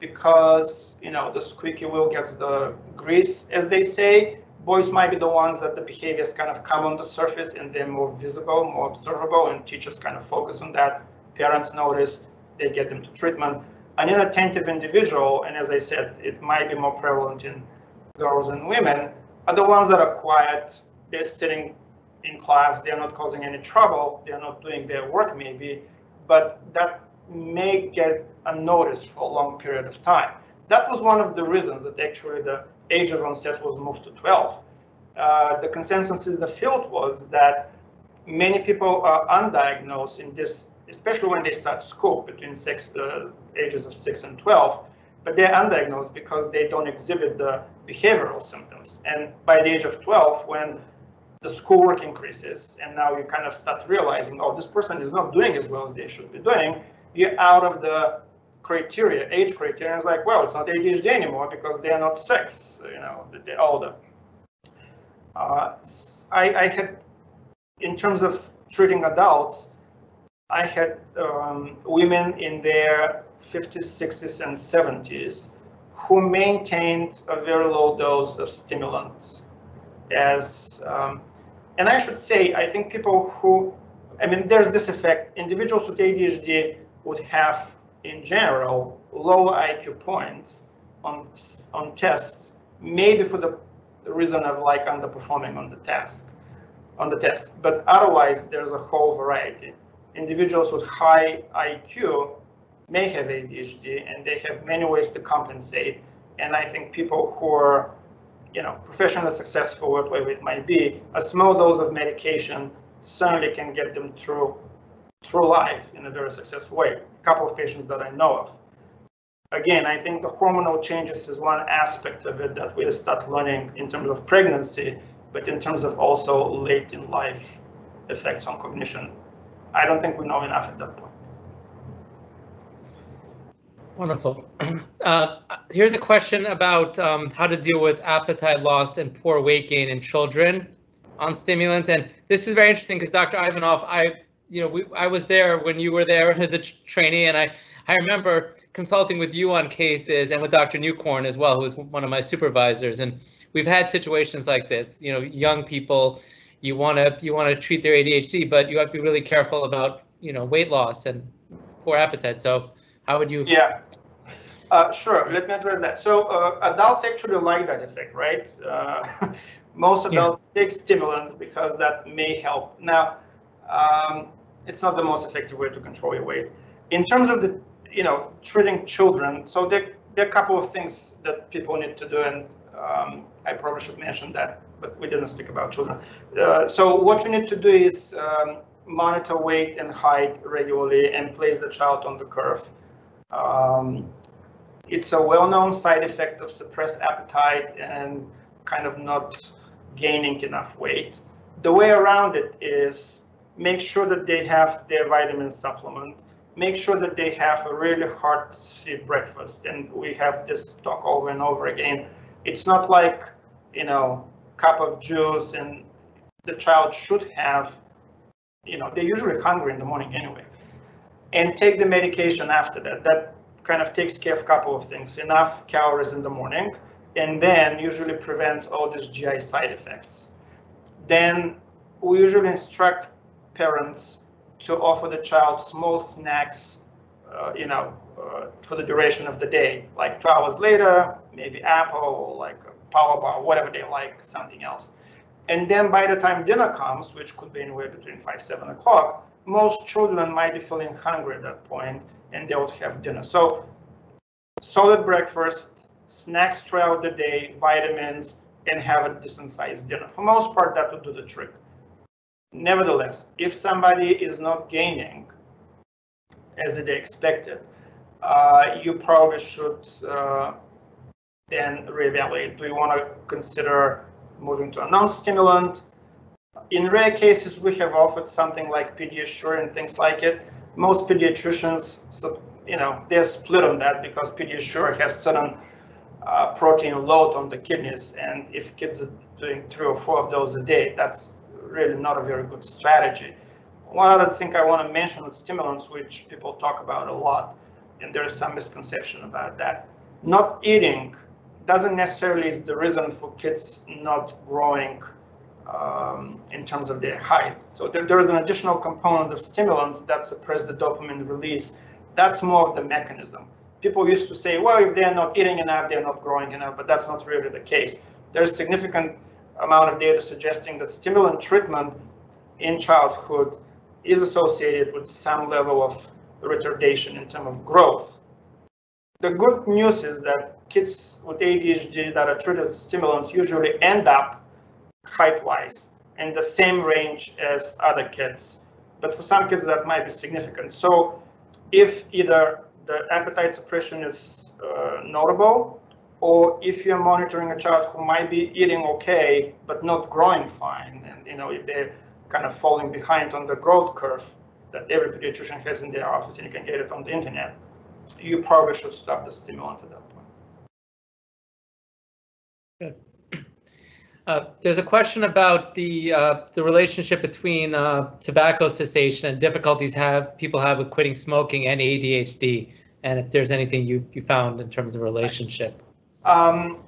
because, you know, the squeaky wheel gets the grease, as they say. Boys might be the ones that the behaviors kind of come on the surface and they're more visible, more observable, and teachers kind of focus on that. Parents notice, they get them to treatment. An inattentive individual, and as I said, it might be more prevalent in girls and women, are the ones that are quiet, they're sitting in class, they're not causing any trouble, they're not doing their work maybe, but that may get unnoticed for a long period of time. That was one of the reasons that actually the age of onset was moved to 12. Uh, the consensus in the field was that many people are undiagnosed in this, especially when they start school between six, uh, ages of 6 and 12, but they're undiagnosed because they don't exhibit the behavioral symptoms. And by the age of 12, when the schoolwork increases, and now you kind of start realizing, oh, this person is not doing as well as they should be doing. You're out of the criteria, age criteria. It's like, well, it's not ADHD anymore because they are not six, you know, they're older. Uh, I, I, had, in terms of treating adults, I had um, women in their 50s, 60s, and 70s who maintained a very low dose of stimulants as um, and I should say, I think people who, I mean, there's this effect. Individuals with ADHD would have, in general, lower IQ points on on tests, maybe for the reason of like underperforming on the task, on the test. But otherwise, there's a whole variety. Individuals with high IQ may have ADHD, and they have many ways to compensate. And I think people who are you know, professionally successful, whatever it might be, a small dose of medication certainly can get them through through life in a very successful way. A couple of patients that I know of. Again, I think the hormonal changes is one aspect of it that we start learning in terms of pregnancy, but in terms of also late in life effects on cognition, I don't think we know enough at that point. Wonderful. Uh, here's a question about um, how to deal with appetite loss and poor weight gain in children on stimulants. And this is very interesting because Dr. Ivanov, I, you know, we, I was there when you were there as a trainee, and I, I remember consulting with you on cases and with Dr. Newcorn as well, who was one of my supervisors. And we've had situations like this, you know, young people, you want to you want to treat their ADHD, but you have to be really careful about you know weight loss and poor appetite. So how would you? Yeah. Uh, sure. Let me address that. So uh, adults actually like that effect, right? Uh, most adults yeah. take stimulants because that may help. Now, um, it's not the most effective way to control your weight. In terms of the, you know, treating children, so there, there are a couple of things that people need to do, and um, I probably should mention that, but we didn't speak about children. Uh, so what you need to do is um, monitor weight and height regularly and place the child on the curve. Um, it's a well-known side effect of suppressed appetite and kind of not gaining enough weight. The way around it is make sure that they have their vitamin supplement, make sure that they have a really hearty breakfast. And we have this talk over and over again. It's not like, you know, cup of juice and the child should have, you know, they're usually hungry in the morning anyway. And take the medication after that. That kind of takes care of a couple of things, enough calories in the morning, and then usually prevents all these GI side effects. Then we usually instruct parents to offer the child small snacks, uh, you know, uh, for the duration of the day, like two hours later, maybe apple or like a power bar, whatever they like, something else. And then by the time dinner comes, which could be anywhere between five, seven o'clock, most children might be feeling hungry at that point and they would have dinner. So solid breakfast, snacks throughout the day, vitamins, and have a decent sized dinner. For most part, that would do the trick. Nevertheless, if somebody is not gaining as they expected, uh, you probably should uh, then reevaluate. Do you want to consider moving to a non-stimulant? In rare cases, we have offered something like Pediasure and things like it most pediatricians, you know, they're split on that because Pediasure has certain uh, protein load on the kidneys, and if kids are doing three or four of those a day, that's really not a very good strategy. One other thing I want to mention with stimulants, which people talk about a lot, and there is some misconception about that. Not eating doesn't necessarily is the reason for kids not growing um, in terms of their height. So there, there is an additional component of stimulants that suppress the dopamine release. That's more of the mechanism. People used to say, well, if they're not eating enough, they're not growing enough, but that's not really the case. There's significant amount of data suggesting that stimulant treatment in childhood is associated with some level of retardation in terms of growth. The good news is that kids with ADHD that are treated with stimulants usually end up height-wise in the same range as other kids. But for some kids, that might be significant. So if either the appetite suppression is uh, notable, or if you're monitoring a child who might be eating okay, but not growing fine, and you know if they're kind of falling behind on the growth curve that every pediatrician has in their office, and you can get it on the internet, you probably should stop the stimulant at that point. Good. Uh, there's a question about the uh, the relationship between uh, tobacco cessation and difficulties have people have with quitting smoking and ADHD, and if there's anything you you found in terms of relationship. Um,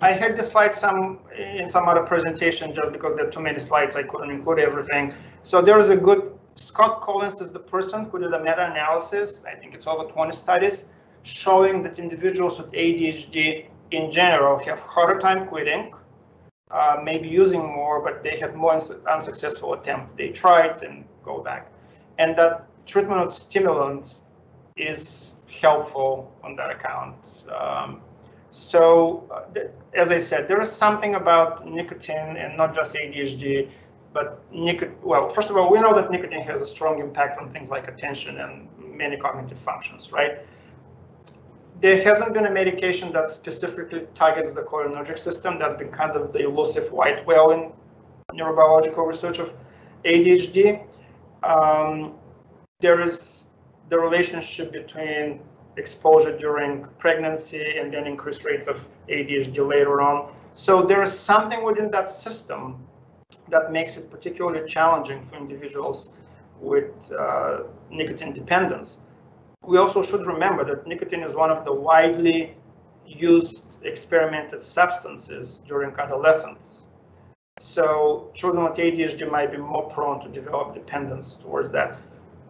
I had the slides some in some other presentation just because there are too many slides. I couldn't include everything. So there is a good Scott Kollins is the person who did a meta-analysis. I think it's over 20 studies showing that individuals with ADHD in general have harder time quitting uh, maybe using more, but they had more unsuccessful attempts. They tried and go back. And that treatment with stimulants is helpful on that account. Um, so, uh, as I said, there is something about nicotine and not just ADHD, but nicotine. Well, first of all, we know that nicotine has a strong impact on things like attention and many cognitive functions, right? there hasn't been a medication that specifically targets the cholinergic system. That's been kind of the elusive white whale in neurobiological research of ADHD. Um, there is the relationship between exposure during pregnancy and then increased rates of ADHD later on. So there is something within that system that makes it particularly challenging for individuals with uh, nicotine dependence we also should remember that nicotine is one of the widely used experimented substances during adolescence. So children with ADHD might be more prone to develop dependence towards that.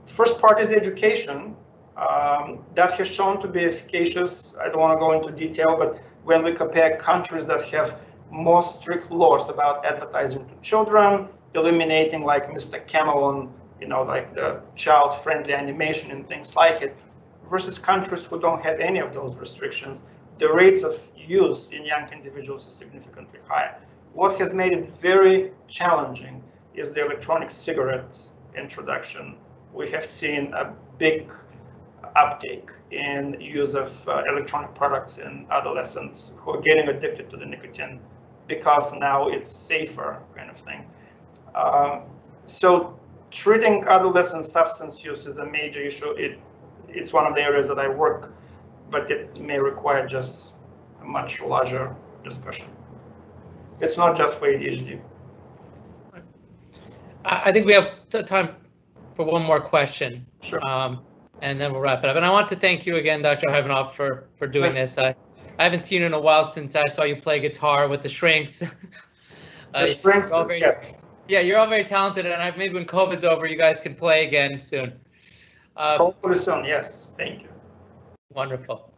First part is education. Um, that has shown to be efficacious. I don't want to go into detail, but when we compare countries that have more strict laws about advertising to children, eliminating like Mr. Camelon, you know, like the child-friendly animation and things like it, versus countries who don't have any of those restrictions, the rates of use in young individuals is significantly higher. What has made it very challenging is the electronic cigarettes introduction. We have seen a big uptake in use of uh, electronic products in adolescents who are getting addicted to the nicotine because now it's safer kind of thing. Um, so treating adolescent substance use is a major issue. It, it's one of the areas that I work, but it may require just a much larger discussion. It's not just for ADHD. I think we have time for one more question. Sure. Um, and then we'll wrap it up. And I want to thank you again, Dr. Ivanov, for, for doing this. I, I haven't seen you in a while since I saw you play guitar with the Shrinks. Uh, the Shrinks, very, yes. Yeah, you're all very talented, and I, maybe when COVID's over, you guys can play again soon. Uh, Hopefully soon, yes. Thank you. Wonderful.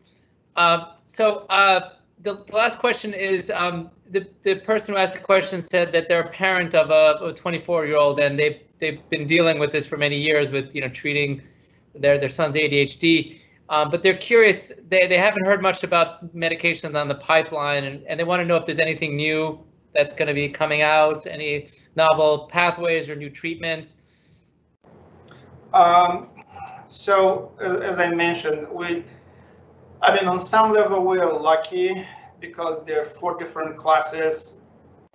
Uh, so uh, the, the, last question is um, the the person who asked the question said that they're a parent of a 24 year old and they they've been dealing with this for many years with you know treating their their son's ADHD. Um, but they're curious. They they haven't heard much about medications on the pipeline, and, and they want to know if there's anything new that's going to be coming out, any novel pathways or new treatments. Um, so as I mentioned, we, I mean, on some level we are lucky because there are four different classes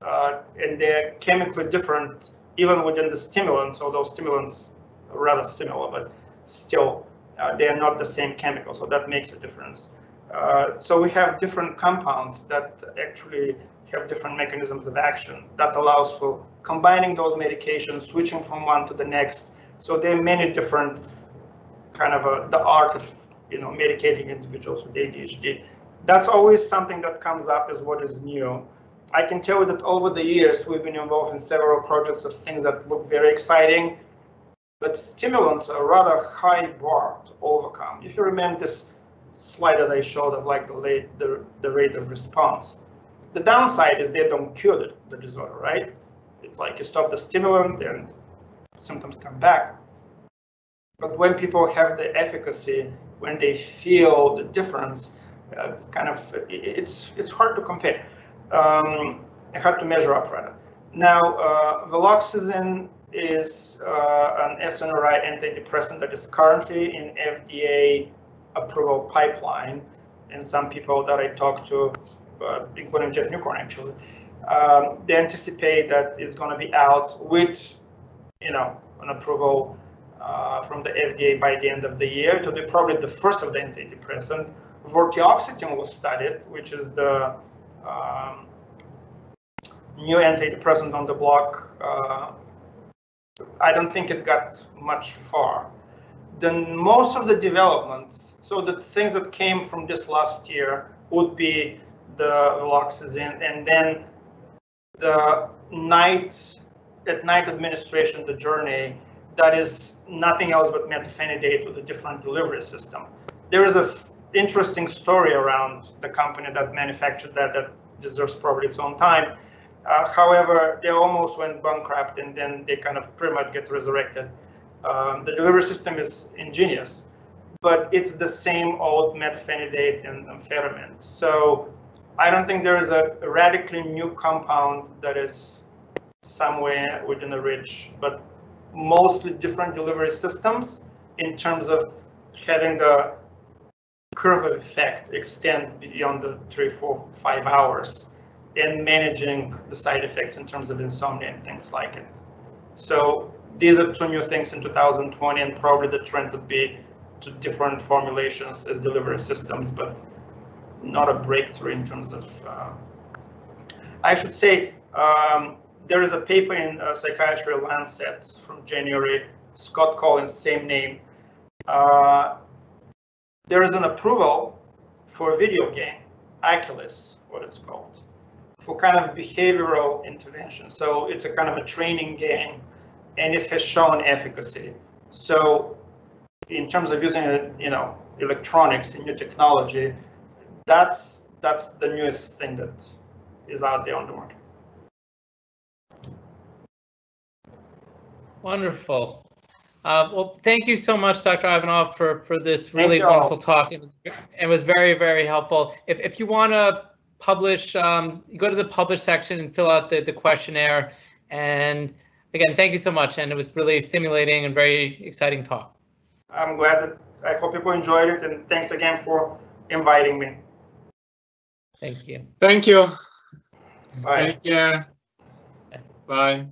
uh, and they're chemically different even within the stimulants, although stimulants are rather similar, but still uh, they are not the same chemical, so that makes a difference. Uh, so we have different compounds that actually have different mechanisms of action that allows for combining those medications, switching from one to the next. So there are many different kind of a, the art of you know medicating individuals with ADHD. That's always something that comes up as what is new. I can tell you that over the years we've been involved in several projects of things that look very exciting, but stimulants are rather high bar to overcome. If you remember this slide that I showed of like the, late, the, the rate of response, the downside is they don't cure the, the disorder, right? It's like you stop the stimulant and symptoms come back. But when people have the efficacy, when they feel the difference, uh, kind of, it's it's hard to compare. Um, hard to measure up rather. Now, uh, viloxazine is uh, an SNRI antidepressant that is currently in FDA approval pipeline. And some people that I talked to, uh, including Jeff Newcorn actually, um, they anticipate that it's going to be out with, you know, an approval uh, from the FDA by the end of the year. To be probably the first of the antidepressant. Vortioxetine was studied, which is the um, new antidepressant on the block. Uh, I don't think it got much far. Then most of the developments, so the things that came from this last year would be the viloxazine and then the night at night administration, the Jornay, that is nothing else but methylphenidate with a different delivery system. There is a interesting story around the company that manufactured that that deserves probably its own time. Uh, however, they almost went bankrupt and then they kind of pretty much get resurrected. Um, the delivery system is ingenious, but it's the same old methylphenidate and amphetamine. So I don't think there is a radically new compound that is somewhere within the reach, but mostly different delivery systems in terms of having the curve of effect extend beyond the three, four, five hours and managing the side effects in terms of insomnia and things like it. So these are two new things in 2020 and probably the trend would be to different formulations as delivery systems, but not a breakthrough in terms of. Uh, I should say um, there is a paper in uh, Psychiatry Lancet from January. Scott Kollins, same name. Uh, there is an approval for a video game, Oculus, what it's called, for kind of behavioral intervention. So it's a kind of a training game, and it has shown efficacy. So in terms of using, you know, electronics and new technology, that's that's the newest thing that is out there on the market. Wonderful. Uh, well, thank you so much, Dr. Ivanov, for, for this really you all. wonderful talk. It was, it was very, very helpful. If, if you want to publish, um, go to the publish section and fill out the, the questionnaire. And again, thank you so much. And it was really stimulating and very exciting talk. I'm glad that I hope people enjoyed it, and thanks again for inviting me. Thank you. Thank you. Bye. Take care. Bye.